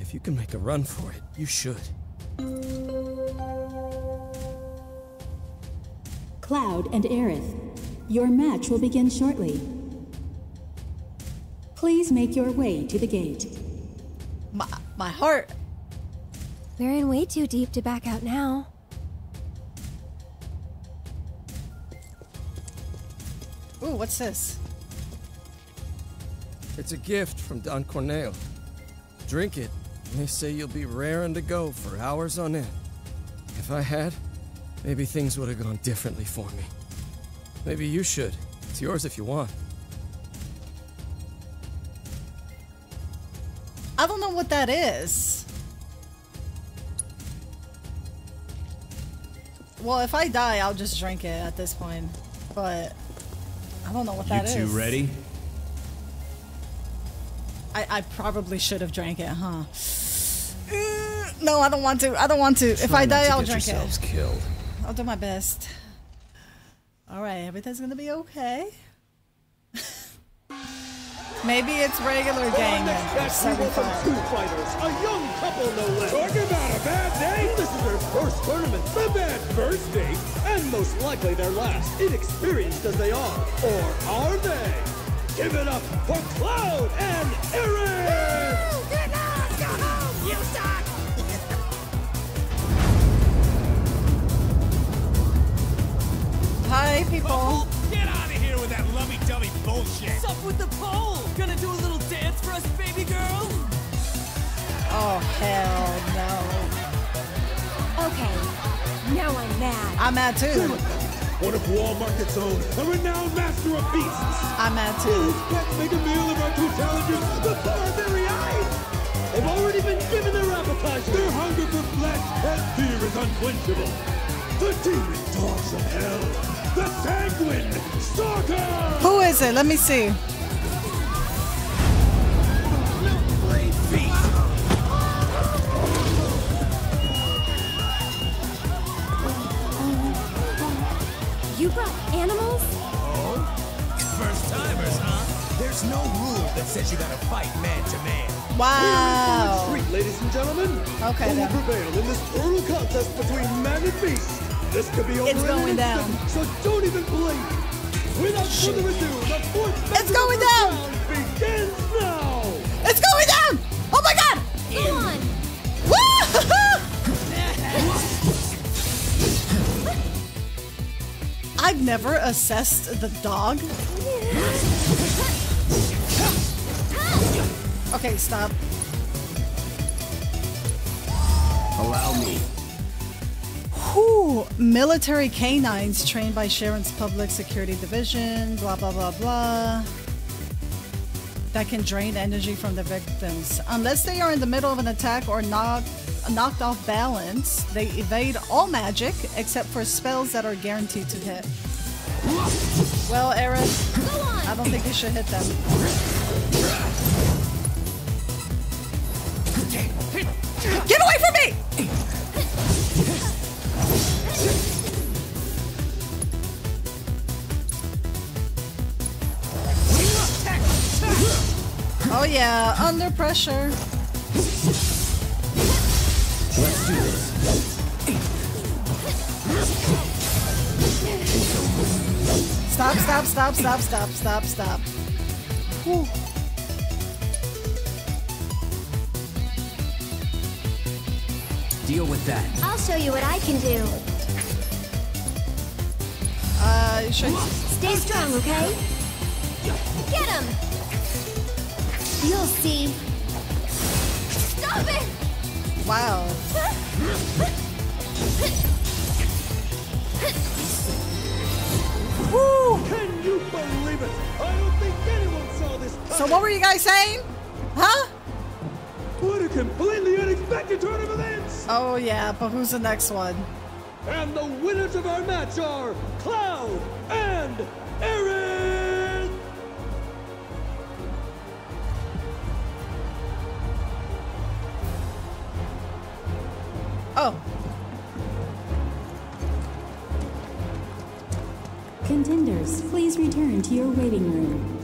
if you can make a run for it, you should. Cloud and Aerith, your match will begin shortly. Please make your way to the gate. My, my heart. We're in way too deep to back out now. Ooh, what's this? It's a gift from Don Corneo. Drink it, and they say you'll be raring to go for hours on end. If I had, maybe things would have gone differently for me. Maybe you should. It's yours if you want. I don't know what that is. Well, if I die, I'll just drink it at this point. But I don't know what You that is. two ready? I, I probably should have drank it, huh? Mm, No, I don't want to. I don't want to. if Try I not die, to I'll get drink yourselves it. killed. I'll do my best. All right, everything's gonna be okay. Maybe it's regular gang. next then, match, we welcome 75. two fighters, a young couple no less. Talking about a bad day? This is their first tournament, the bad first date, and most likely their last, inexperienced as they are. Or are they? Give it up for Cloud and Aerith! Hi, people. Get out of here with that lovey-dovey bullshit. What's up with the pole? Gonna do a little dance for us, baby girl? Oh hell no! Okay, now I'm mad. I'm mad too. One of Wall Market's own, a renowned master of beasts. I'm mad too. These pets make a meal of our two challengers before our very eyes. They've already been given their appetizer. Their hunger for flesh and fear is unquenchable. The demon dogs of hell. The sanguine stalker. Who is it? Let me see. You brought animals? Oh? First timers, huh? There's no rule that says you gotta fight man to man. Wow. We're in for a ladies and gentlemen. Okay, Who will prevail in this brutal contest between man and beast? This could be over It's in going an down. instant, so don't even blink. Without further ado, the fourth It's going of the down. round begins now. It's going down! Oh my god! Come on! I've never assessed the dog. Okay, stop. Allow me. Military canines trained by Shinra's Public Security Division, blah, blah, blah, blah. That can drain energy from the victims. Unless they are in the middle of an attack or knock, knocked off balance, they evade all magic except for spells that are guaranteed to hit. Well, Aerith, I don't think you should hit them. Get away from me! Oh yeah, under pressure. Let's do this. stop, stop, stop, stop, stop, stop. Whew. Deal with that. I'll show you what I can do. Uh, should... Stay strong, okay? Get him! You'll see. Stop it! Wow. Woo! Can you believe it? I don't think anyone saw this. So what were you guys saying? Huh? What a completely unexpected turn of events! Oh yeah, but who's the next one? And the winners of our match are Cloud and Aerith! Return to your waiting room.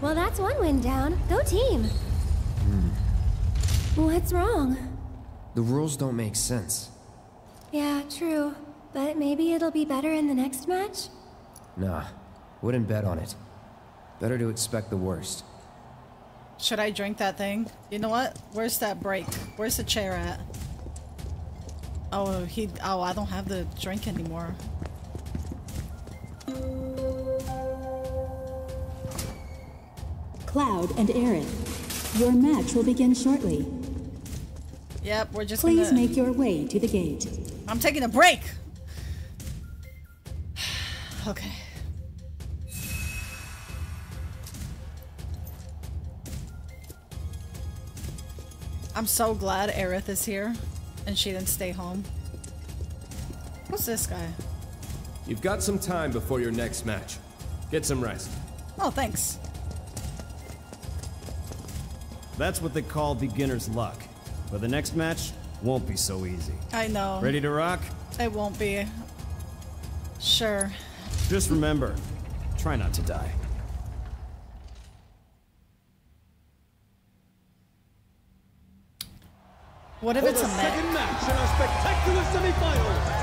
Well, that's one win down. Go team. Hmm. What's wrong? The rules don't make sense. Yeah, true. But maybe it'll be better in the next match? Nah, wouldn't bet on it. Better to expect the worst. Should I drink that thing? You know what? Where's that break? Where's the chair at? Oh, he. Oh, I don't have the drink anymore. Cloud and Aerith, your match will begin shortly. Yep, we're just Please gonna... make your way to the gate. I'm taking a break! okay. I'm so glad Aerith is here and she didn't stay home. What's this guy? You've got some time before your next match. Get some rest. Oh, thanks. That's what they call beginner's luck. But the next match won't be so easy. I know. Ready to rock? It won't be. Sure. Just remember, try not to die. What if For it's the a second match in our spectacular semifinals.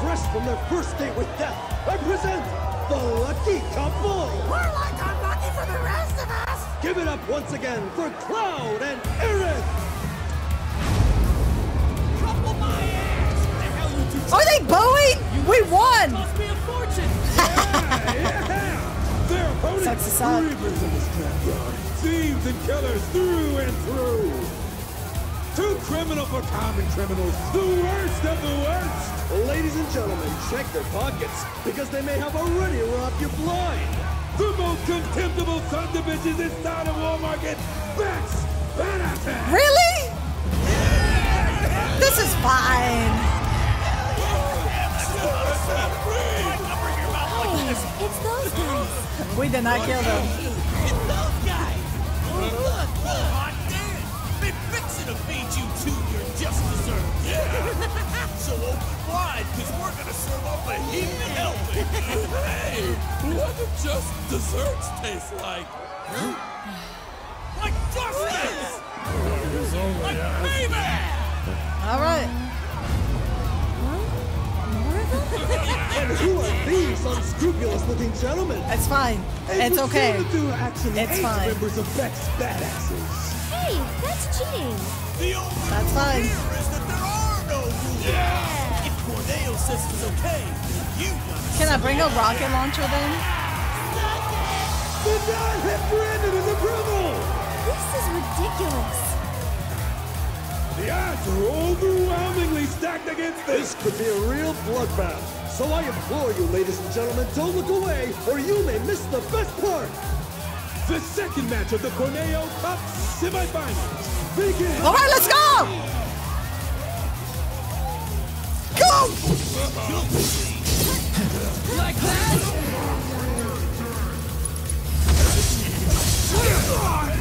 Fresh from their first date with death, I present the Lucky Couple. We're like Give it up once again for Cloud and Aerith. Couple my ass! The hell you two Are they booing? We won! Cost me a fortune! Their opponents, Sucks suck. reavers in the scrapyard, thieves and killers through and through. Too criminal for common criminals, the worst of the worst. Ladies and gentlemen, check their pockets because they may have already robbed you blind. The most contemptible sons of bitches this side of Walmart, Beck's Benefit. Really? This is fine. Hey, it's those guys. We did not kill them. It's those guys! Look, look! To feed you two your just desserts! Yeah! so open wide, because we're gonna serve up a heaping helping! hey! What do just desserts taste like? Huh? Like justice! like baby! All right. And who are these unscrupulous-looking gentlemen? It's fine. And It's okay. to actually It's fine. members of Beck's Badasses. Hey, that's cheating. The only That's fine. here is that there are no rules! Yeah. If Corneo says it's okay, you Can I bring a rocket launcher then? Did not have Brandon his approval! This is ridiculous. The odds are overwhelmingly stacked against this. This could be a real bloodbath. So I implore you, ladies and gentlemen, don't look away, or you may miss the best part. The second match of the Corneo Cup semifinals begins. All right, let's go! Go! Like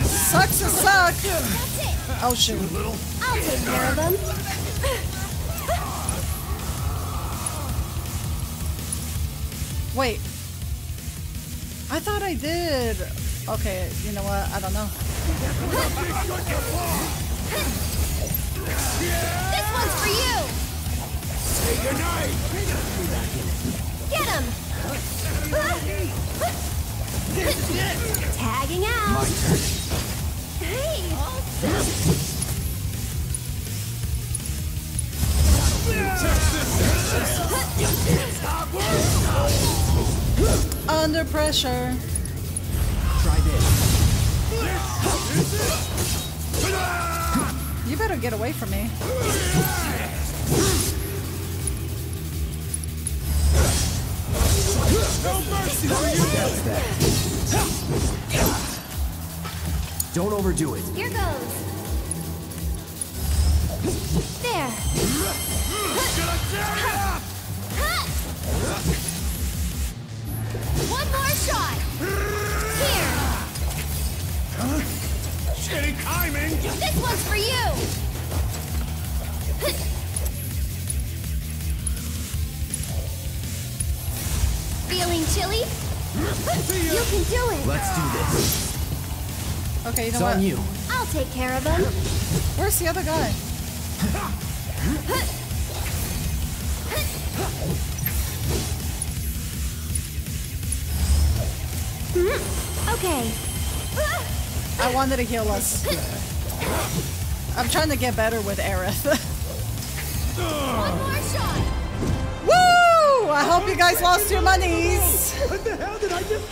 Sucks to suck. Oh shoot. I'll take care of them. Wait. I thought I did. Okay, you know what? I don't know. This one's for you. Say goodnight! Get him! Tagging out! My turn. Hey! Under pressure. Try this. You better get away from me. No mercy for you! Don't overdo it. Here goes. There. One more shot. Here. Shitty timing! This one's for you. Feeling chilly? You can do it. Let's do this. Okay, you know It's what? on you. I'll take care of him. Where's the other guy? Okay. I wanted to heal us. I'm trying to get better with Aerith. One more shot. Woo! I hope you guys lost your monies. What the hell did I just?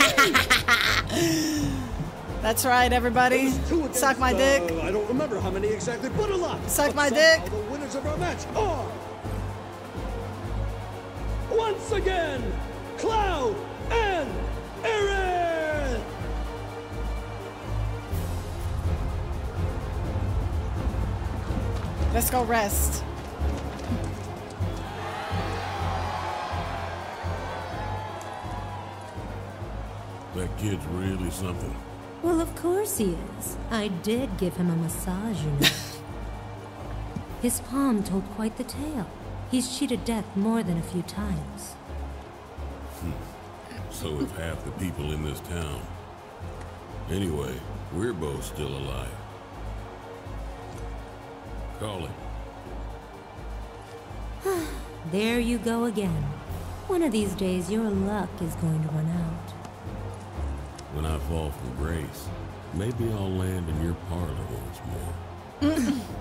That's right, everybody. Suck my dick. Uh, I don't remember how many exactly, but a lot. Suck But my dick. The winners of our match are once again Cloud and Aerith. Let's go rest. That kid's really something. Well, of course he is. I did give him a massage, you know. His palm told quite the tale. He's cheated death more than a few times. Hmm. So if half the people in this town. Anyway, we're both still alive. Call it. There you go again. One of these days, your luck is going to run out. When I fall from grace, maybe I'll land in your parlor once more.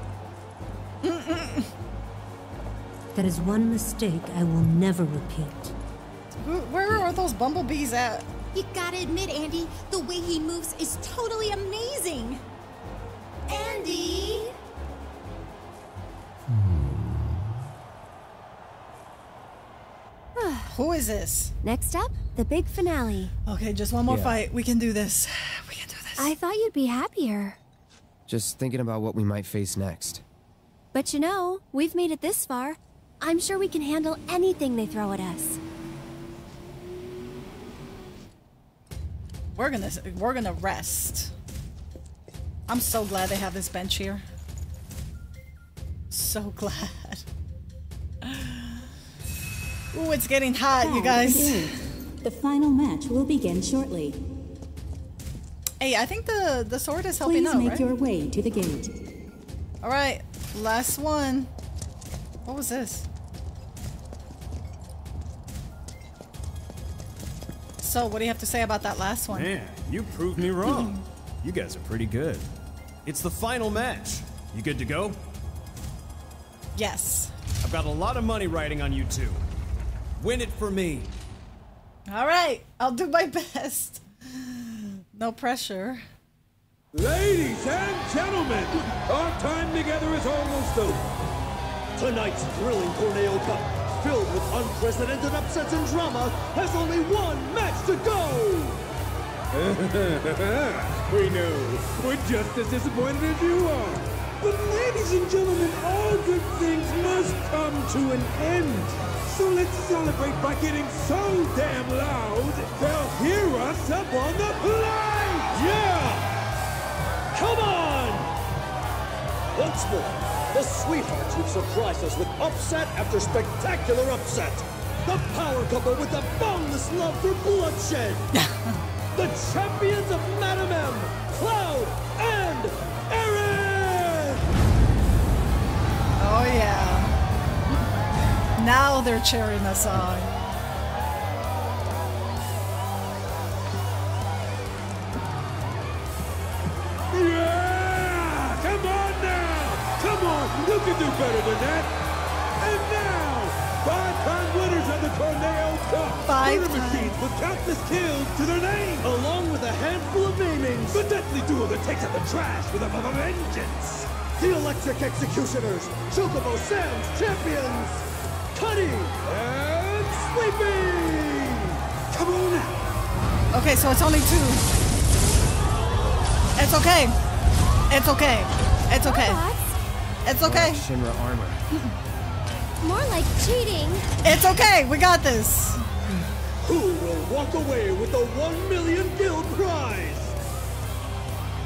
That is one mistake I will never repeat. Where are those bumblebees at? You gotta admit, Andy, the way he moves is totally amazing. Andy! Who is this? Next up, the big finale. Okay, just one more Yeah. fight. We can do this. I thought you'd be happier. Just thinking about what we might face next. But you know, we've made it this far. I'm sure we can handle anything they throw at us. We're gonna we're gonna rest. I'm so glad they have this bench here. So glad. Ooh, it's getting hot, you guys. and The final match will begin shortly. Hey, I think the the sword is helping Please out, make right? your way to the gate. All right, last one. What was this? So, what do you have to say about that last one? Man, you proved me wrong. Hmm. you guys are pretty good. It's the final match. You good to go? Yes. I've got a lot of money riding on you two. Win it for me. All right, I'll do my best. No pressure. Ladies and gentlemen, our time together is almost over. Tonight's thrilling Corneo Cup, filled with unprecedented upsets and drama, has only one match to go! we know. We're just as disappointed as you are. But ladies and gentlemen, all good things must come to an end. So let's celebrate by getting so damn loud, they'll hear us up on the plane! Yeah! Come on! Once more, the sweethearts who've surprised us with upset after spectacular upset. The power couple with the boundless love for bloodshed. the champions of Madam M, Cloud and Aerith! Oh yeah. Now they're cheering us on. Yeah! Come on now! Come on! You can do better than that! And now, five-time winners of the Corneo Cup! Five Murder Machines with countless kills to their name! Along with a handful of namings! The deadly duo that takes out the trash with a vengeance! The Electric Executioners, Chocobo Sam's champions! Cuddy and Sleepy. Come on now. Okay, so it's only two. It's okay. It's okay. It's okay. It's okay. Shinra armor. More like cheating. It's okay. We got this. Who will walk away with the 1 million guild prize?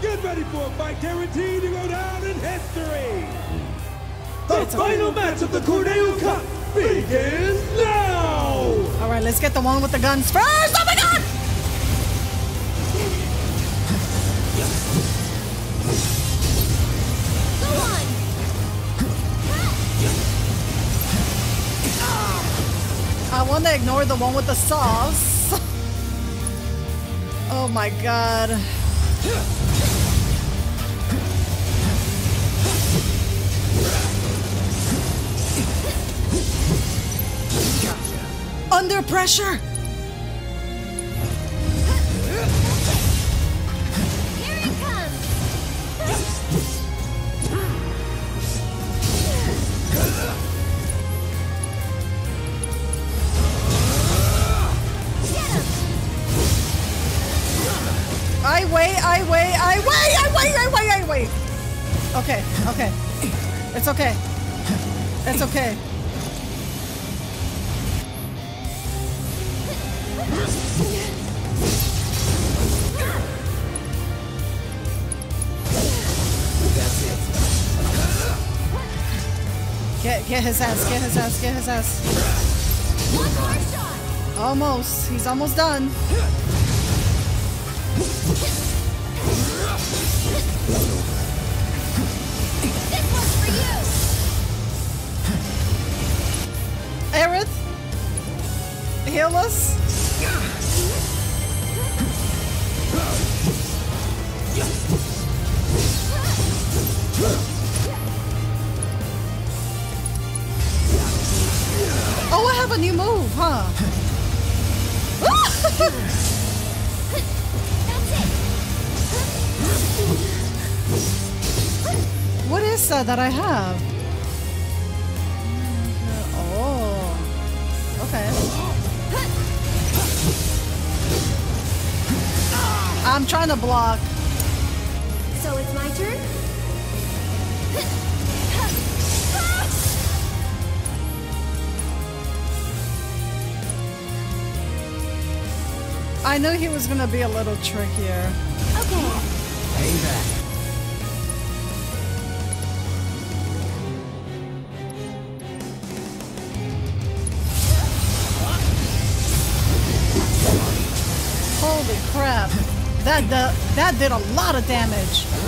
Get ready for a fight guaranteed to go down in history! The It's final okay. match of the Corneo Cup now! All right, let's get the one with the guns first. Oh my god! Go on. I want to ignore the one with the sauce. Oh my god. Under pressure. I wait, I wait, I wait, I wait, I wait, I wait. Okay, okay. It's okay. It's okay. Get his ass, get his ass, get his ass. Almost. He's almost done. What is that that I have? Oh, okay. I'm trying to block. So it's my turn? I knew he was gonna be a little trickier. That did a lot of damage.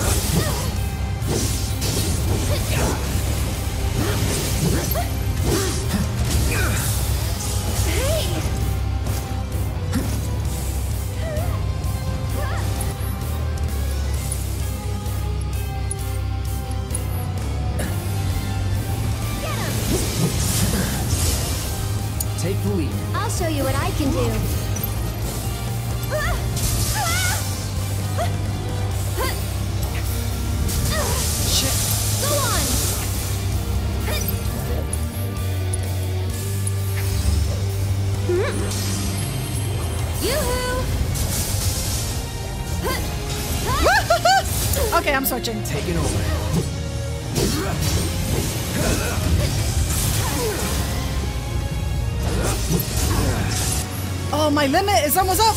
Limit is almost up.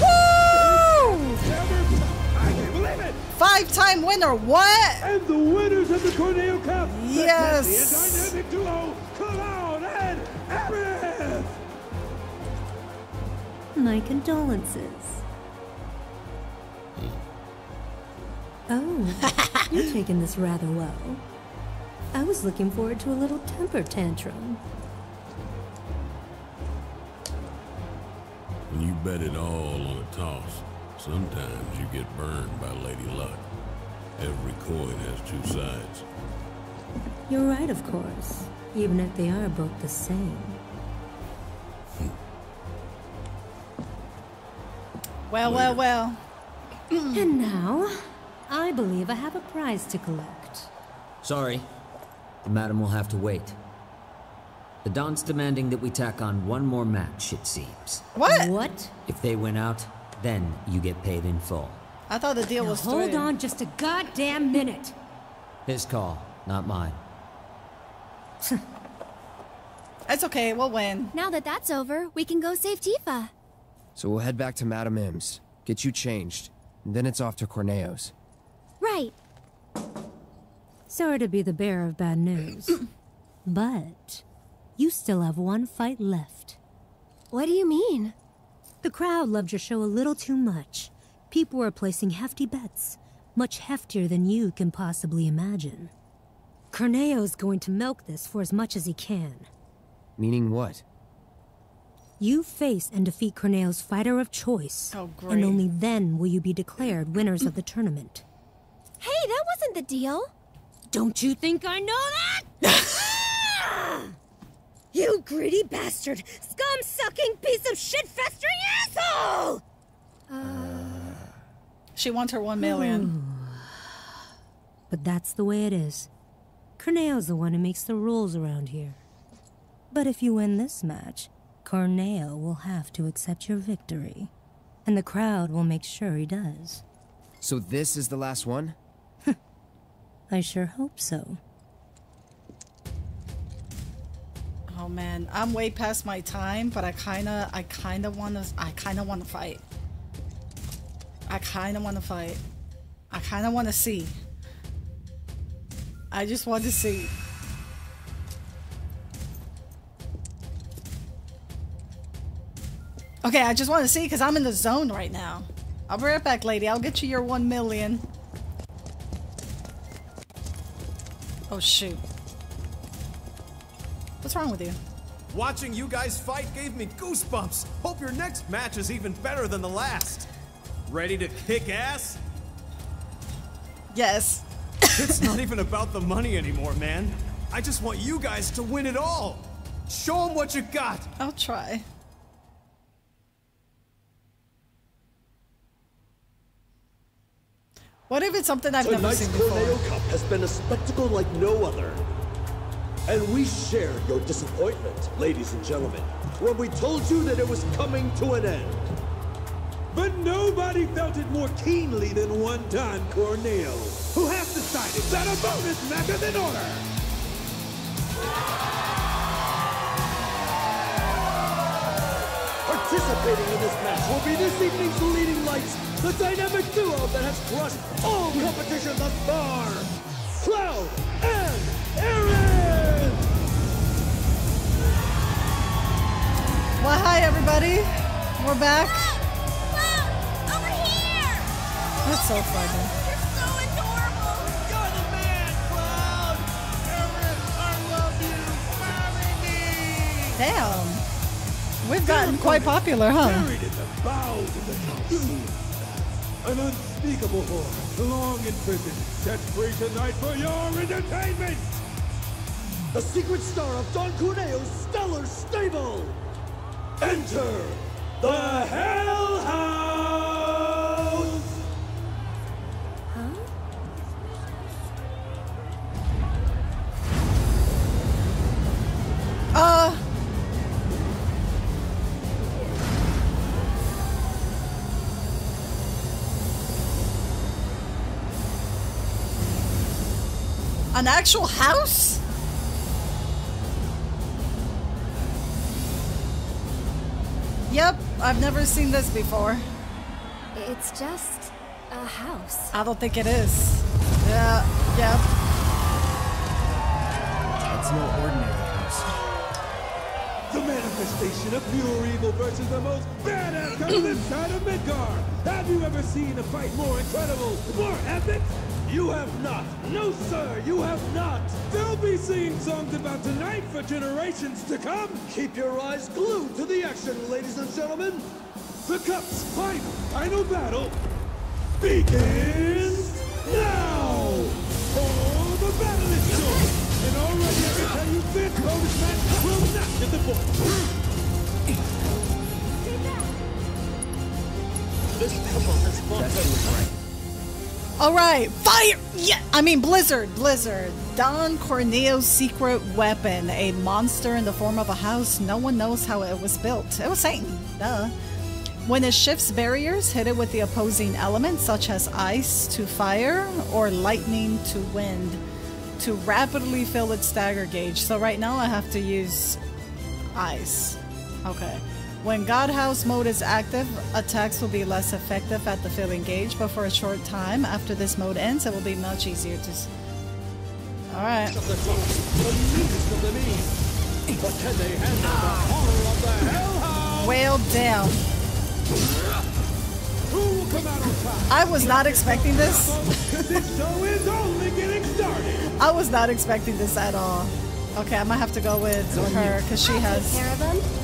Woo! I can't believe it! Five-time winner. What? My condolences. Hmm. Oh, you're taking this rather well. I was looking forward to a little temper tantrum. When you bet it all on a toss, sometimes you get burned by Lady Luck. Every coin has two sides. You're right, of course, even if they are both the same. Well, well, well. and now, I believe I have a prize to collect. Sorry. The madam will have to wait. The Don's demanding that we tack on one more match, it seems. What? What? If they win out, then you get paid in full. I thought the deal Now was hold three. on just a goddamn minute. His call, not mine. That's okay, we'll win. Now that that's over, we can go save Tifa. So we'll head back to Madame M's, get you changed, and then it's off to Corneo's. Right. Sorry to be the bearer of bad news. but you still have one fight left. What do you mean? The crowd loved your show a little too much. People were placing hefty bets, much heftier than you can possibly imagine. Corneo's going to milk this for as much as he can. Meaning what? You face and defeat Corneo's fighter of choice. Oh, great. And only then will you be declared winners of the tournament. Hey, that wasn't the deal. Don't you think I know that? you greedy bastard! Scum-sucking piece of shit-festering asshole! Uh, she wants her one hmm. million. But that's the way it is. Corneo's the one who makes the rules around here. But if you win this match, Corneo will have to accept your victory. And the crowd will make sure he does. So this is the last one? I sure hope so. Oh man, I'm way past my time, but I kinda, I kinda wanna, I kinda wanna fight. I kinda wanna fight. I kinda wanna see. I just want to see. Okay, I just want to see because I'm in the zone right now. I'll be right back, lady. I'll get you your one million. Oh shoot. What's wrong with you? Watching you guys fight gave me goosebumps. Hope your next match is even better than the last. Ready to kick ass? Yes. it's not even about the money anymore, man. I just want you guys to win it all. Show them what you got. I'll try. What if it's something I've never Tonight's seen before? Corneo Cup has been a spectacle like no other. And we share your disappointment, ladies and gentlemen, when we told you that it was coming to an end. But nobody felt it more keenly than one Don Corneo, who has decided that a bonus match is in order. Participating in this match will be this evening's leading lights, the dynamic duo that has crushed all competition thus far, Cloud and Aerith! Well, hi everybody. We're back. Over here! That's so funny. You're so adorable! You're the man, Cloud! Aerith, I love you! Marry me! Damn. We've gotten quite popular, huh? An unspeakable horror, long in prison, set free tonight for your entertainment! The secret star of Don Corneo's stellar stable! Enter the Hell An actual house? Yep, I've never seen this before. It's just a house. I don't think it is. Yeah, yep. It's no ordinary house. The manifestation of pure evil versus the most badass guns inside of Midgar! Have you ever seen a fight more incredible, more epic? You have not! No, sir, you have not! They'll be singing songs about tonight for generations to come. Keep your eyes glued to the action, ladies and gentlemen. The Cup's final, final battle begins now. Oh, the battle is short, and already I can tell you this bonus match will not get the point. This couple has fought All right, fire! Yeah, I mean Blizzard, Blizzard. Don Corneo's secret weapon, a monster in the form of a house. No one knows how it was built. It was Satan, duh. When it shifts barriers, hit it with the opposing elements, such as ice to fire or lightning to wind, to rapidly fill its stagger gauge. So right now I have to use ice. Okay. When God House mode is active, attacks will be less effective at the filling gauge, but for a short time after this mode ends, it will be much easier to. Alright. Of the top, the meanest of the mean. But can they handle the horror of the Hell House? Well, damn. Who will come out on top? I was not expecting this. this show is only getting started. I was not expecting this at all. Okay, I'm gonna have to go with her because she has.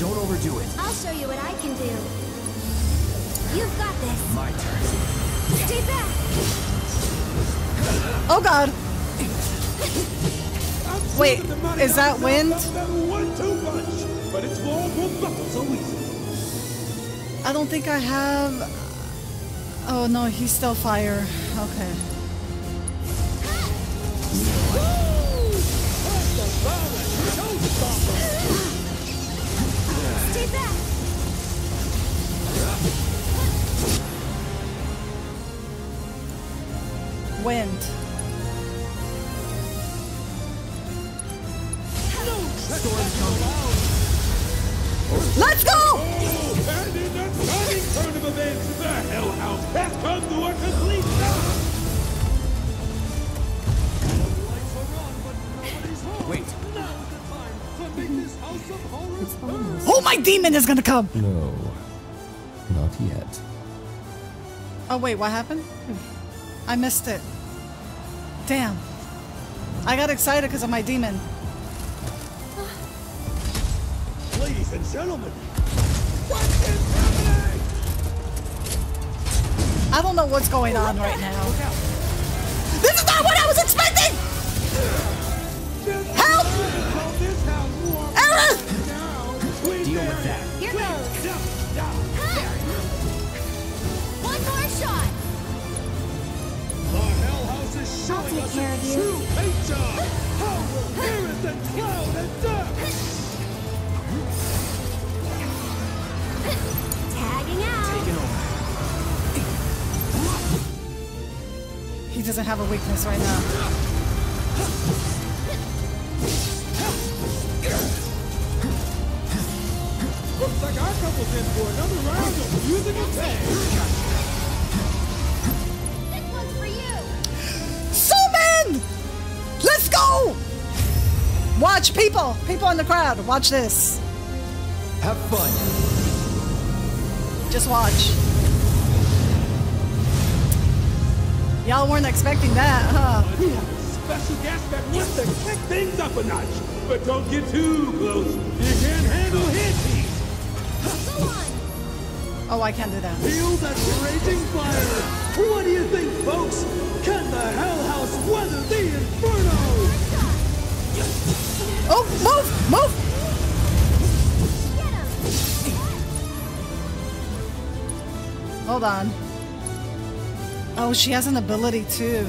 Don't overdo it. I'll show you what I can do. You've got this. My turn. Stay back. Oh god. Wait, is that wind? That one-two punch, but its walls won't buckle so easy. I don't think I have. Uh, oh no, he's still fire. Okay. Wind. Let's go! And in stunning turn of events, the Hell House has come Oh, my demon is gonna come! No. Not yet. Oh wait, what happened? I missed it. Damn. I got excited because of my demon. Ladies and gentlemen, what is happening? I don't know what's going on right now. This is not what I was expecting! Help! Aerith! Deal with that. Here goes. One more shot. The Hell is showing take us care a of you. true paint. How will and Cloud adapt? Tagging out. He doesn't have a weakness right now. Looks like our couple's in for another round of musical tag. This one's for you. Summon! Let's go! Watch, people! People in the crowd, watch this. Have fun. Just watch. Y'all weren't expecting that, huh? Special gas that wants to kick things up a notch. But don't get too close. You can't handle his heat. Oh, I can't do that. Feel that raging fire. What do you think, folks? Can the Hell House weather the inferno? Oh, move, move. Hold on. Oh, she has an ability too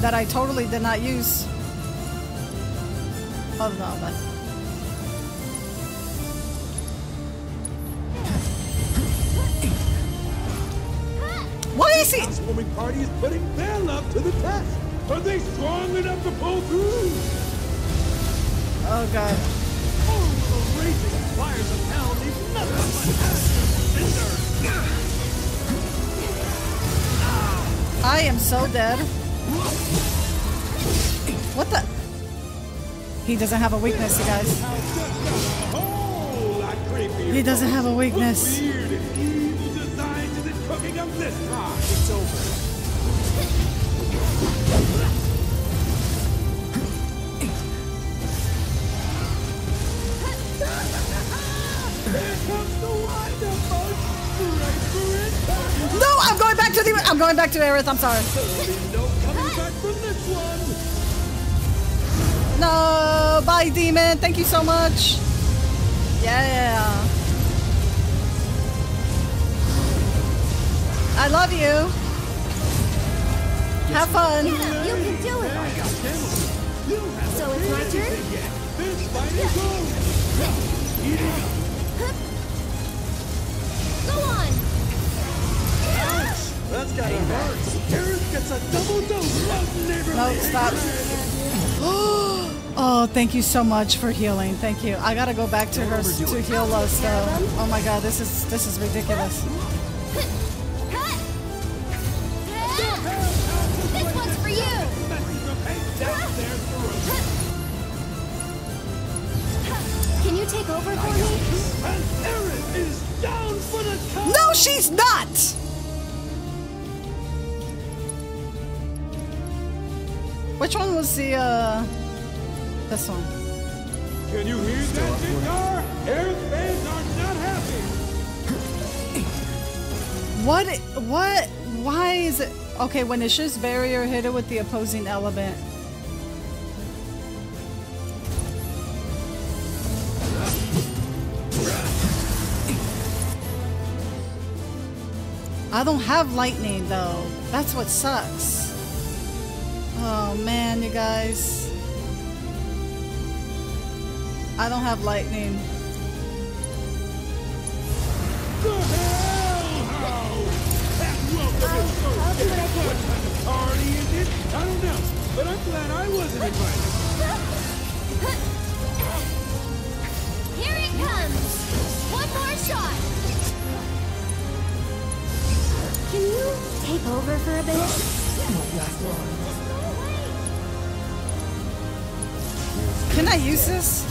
that I totally did not use. Hold on. but- Why is? Housewarming party is putting their love to the test. Are they strong enough to pull through? Oh god. Oh, the raging fires of hell need nothing but ashes and. I am so dead. What the? He doesn't have a weakness, you guys. Oh, that creepy. He doesn't have a weakness. This time? It's over. No, I'm going back to the. I'm going back to Aerith. I'm sorry. No, bye, demon. Thank you so much. Yeah. I love you. Have fun. Yeah, You can do it. So it's my turn? Go on. That's gotta hurt. Aerith gets a double dose of neighborly. No, stop. oh, thank you so much for healing. Thank you. I gotta go back to her to heal us though. Oh my god, this is this is ridiculous. Was the uh this one? Can you hear that, guitar? Aerith fans are not happy. What what why is it okay when it's just barrier hit it with the opposing element? I don't have lightning though. That's what sucks. Oh man, you guys. I don't have lightning. Party is it? I don't know, but I'm glad I wasn't invited. Here it comes. One more shot. Can you take over for a bit? Can I use this?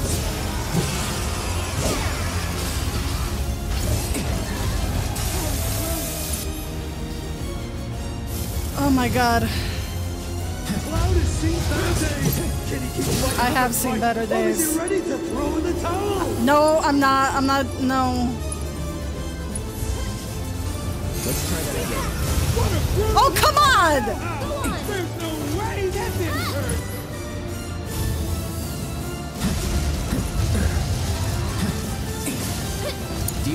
Oh my god. Cloud has seen better days. Can he keep fighting I have seen better days. he ready to throw in the towel? No, I'm not. I'm not. No. Let's try that again. What a brutal Oh, come on!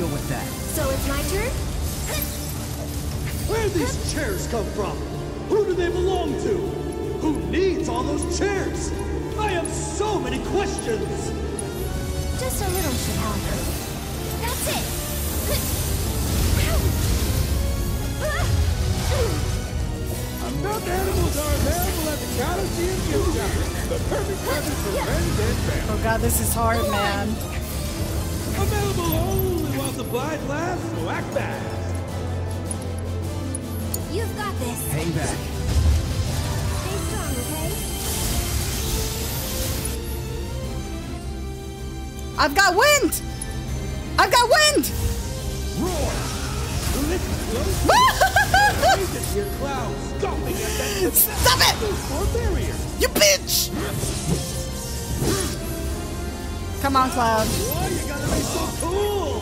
Deal with that. So it's my turn? Where'd these chairs come from? Who do they belong to? Who needs all those chairs? I have so many questions. Just a little should help. That's it. Stuffed animals are available at the Coliseum gift shop. The perfect present for friends and family. Oh god, this is hard, man. Available only while supplies last, so oh, act fast. You've got this. Hang back. Stay strong, okay? I've got wind. I've got wind. Roar! Listen close. Raise your clouds, scoffing at that Stop it! You bitch! Come on, Cloud. Why you gotta be so cool?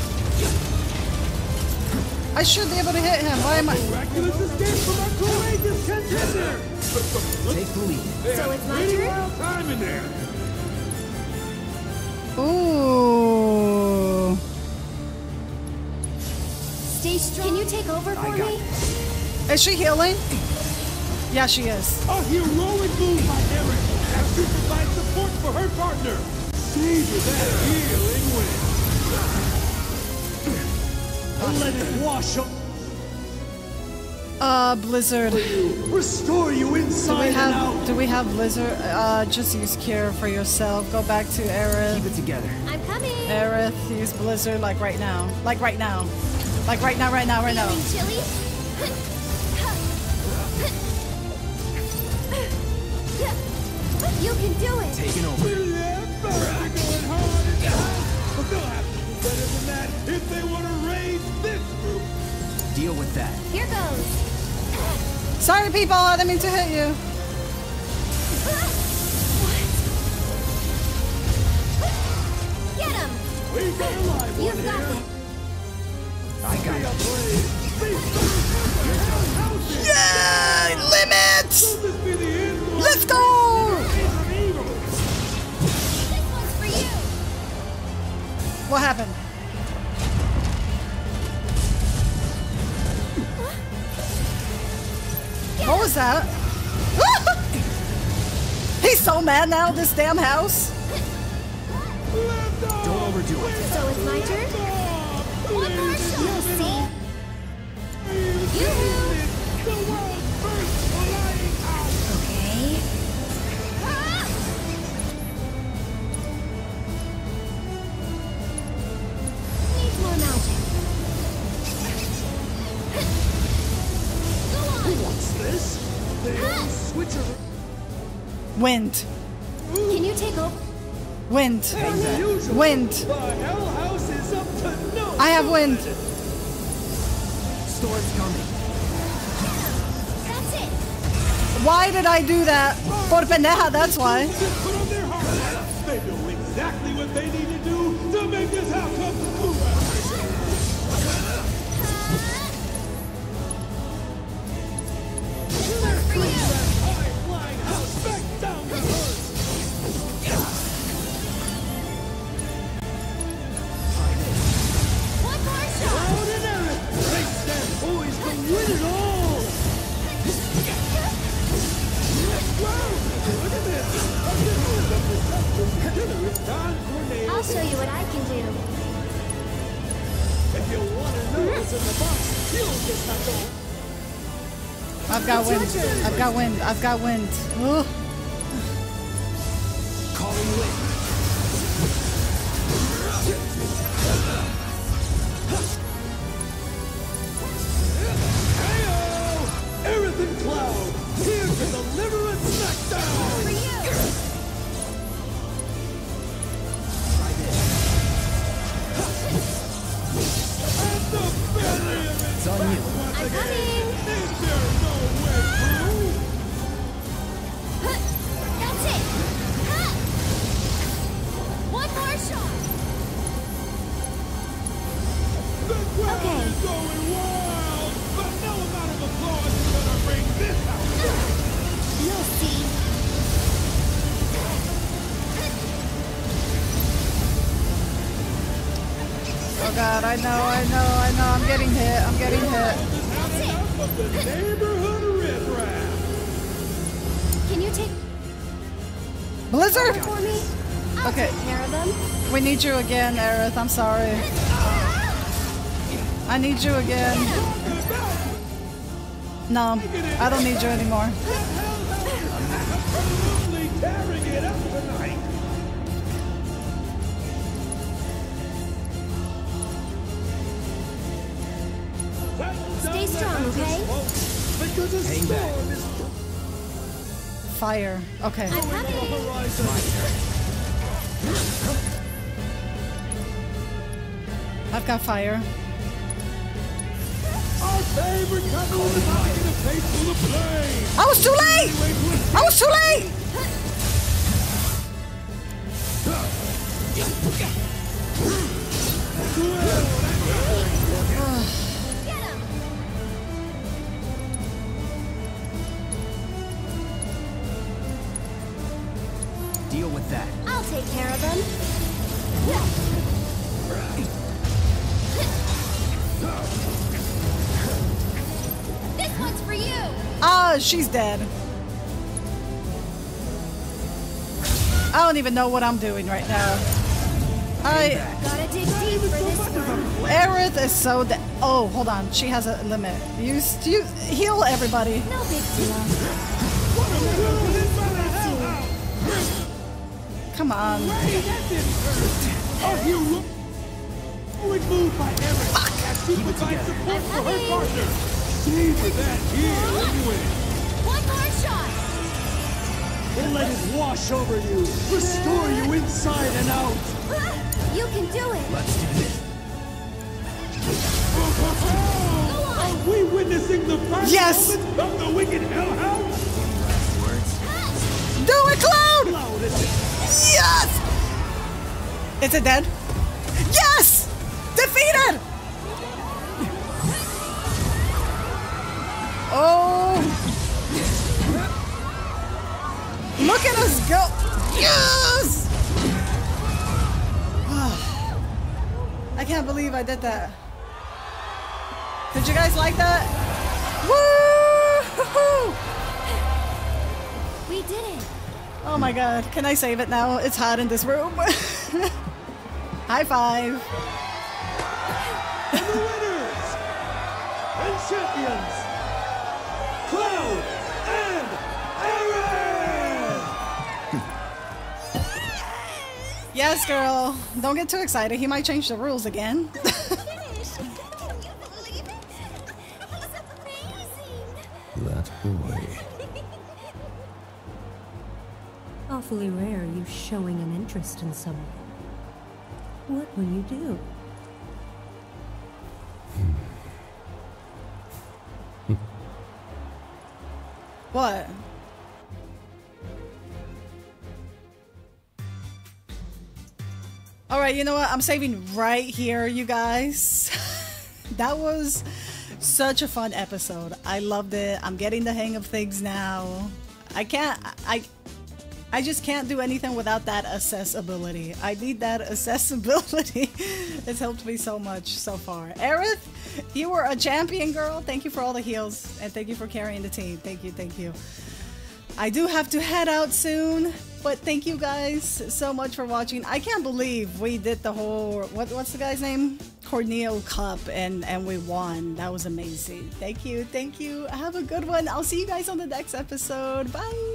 I should be able to hit him. Why am I? Miraculous escape from our courageous contender. Take the lead. So it's my turn? wild time in there. Ooh. Stay strong. Can you take over for me? Is she healing? Yeah, she is. A heroic move by Aerith as she provides support for her partner. Savor that healing wind. Let it wash up. Uh, Blizzard. Restore you Do inside we and have out. do we have Blizzard? Uh, just use Cure for yourself. Go back to Aerith. Keep it together. I'm coming. Aerith, use Blizzard like right now. Like right now. Like right now, right now, right now. Chilly? You can do it. Taking over. Deal with that. Here goes. Sorry, people. I didn't mean to hit you. Get him. We got a live You've got here. it. I got it. Yeah! Limit! Will this be the end? Let's go! This one's for you. What happened? What was that? He's so mad now, this damn house. Don't overdo it. So it's my turn? One more shot. You'll see. Yoo-hoo. Wind. Can you take over? Wind. Usual. Wind. House is up to no I have wind. Storm's coming. That's it. Why did I do that? Por pendeja, that's why. Got wind. I've got wind. Ugh. Need you again, Aerith. I'm sorry. I need you again. No, I don't need you anymore. Absolutely tearing it up tonight! Stay strong, okay? Hang back. Fire. Okay. I'm coming. fire. I was too late! I was too late! She's dead. I don't even know what I'm doing right now. I Gotta dig deep for this one. Aerith is so dead. Oh, hold on. She has a limit. You, you heal everybody. No big deal. Come on. Are And let it wash over you. Restore you inside and out. You can do it. Let's do this. Are we witnessing the first Yes! moments of the wicked Hell House? Do it, Cloud! Cloud is Yes! Is it dead? Yes! Defeated! Oh! Look at us go! Yes! I can't believe I did that. Did you guys like that? Woo! We did it. Oh my god, can I save it now? It's hot in this room. High five. And the winners and champions, Cloud Yes, girl. Don't get too excited. He might change the rules again. That boy. Awfully rare you showing an interest in someone. What will you do? what? All right, you know what? I'm saving right here, you guys. that was such a fun episode. I loved it. I'm getting the hang of things now. I can't I I just can't do anything without that accessibility. I need that accessibility. it's helped me so much so far. Aerith, you were a champion girl. Thank you for all the heals and thank you for carrying the team. Thank you, thank you. I do have to head out soon, but thank you guys so much for watching. I can't believe we did the whole what what's the guy's name? Corneo Cup and and we won. That was amazing. Thank you. Thank you. Have a good one. I'll see you guys on the next episode. Bye.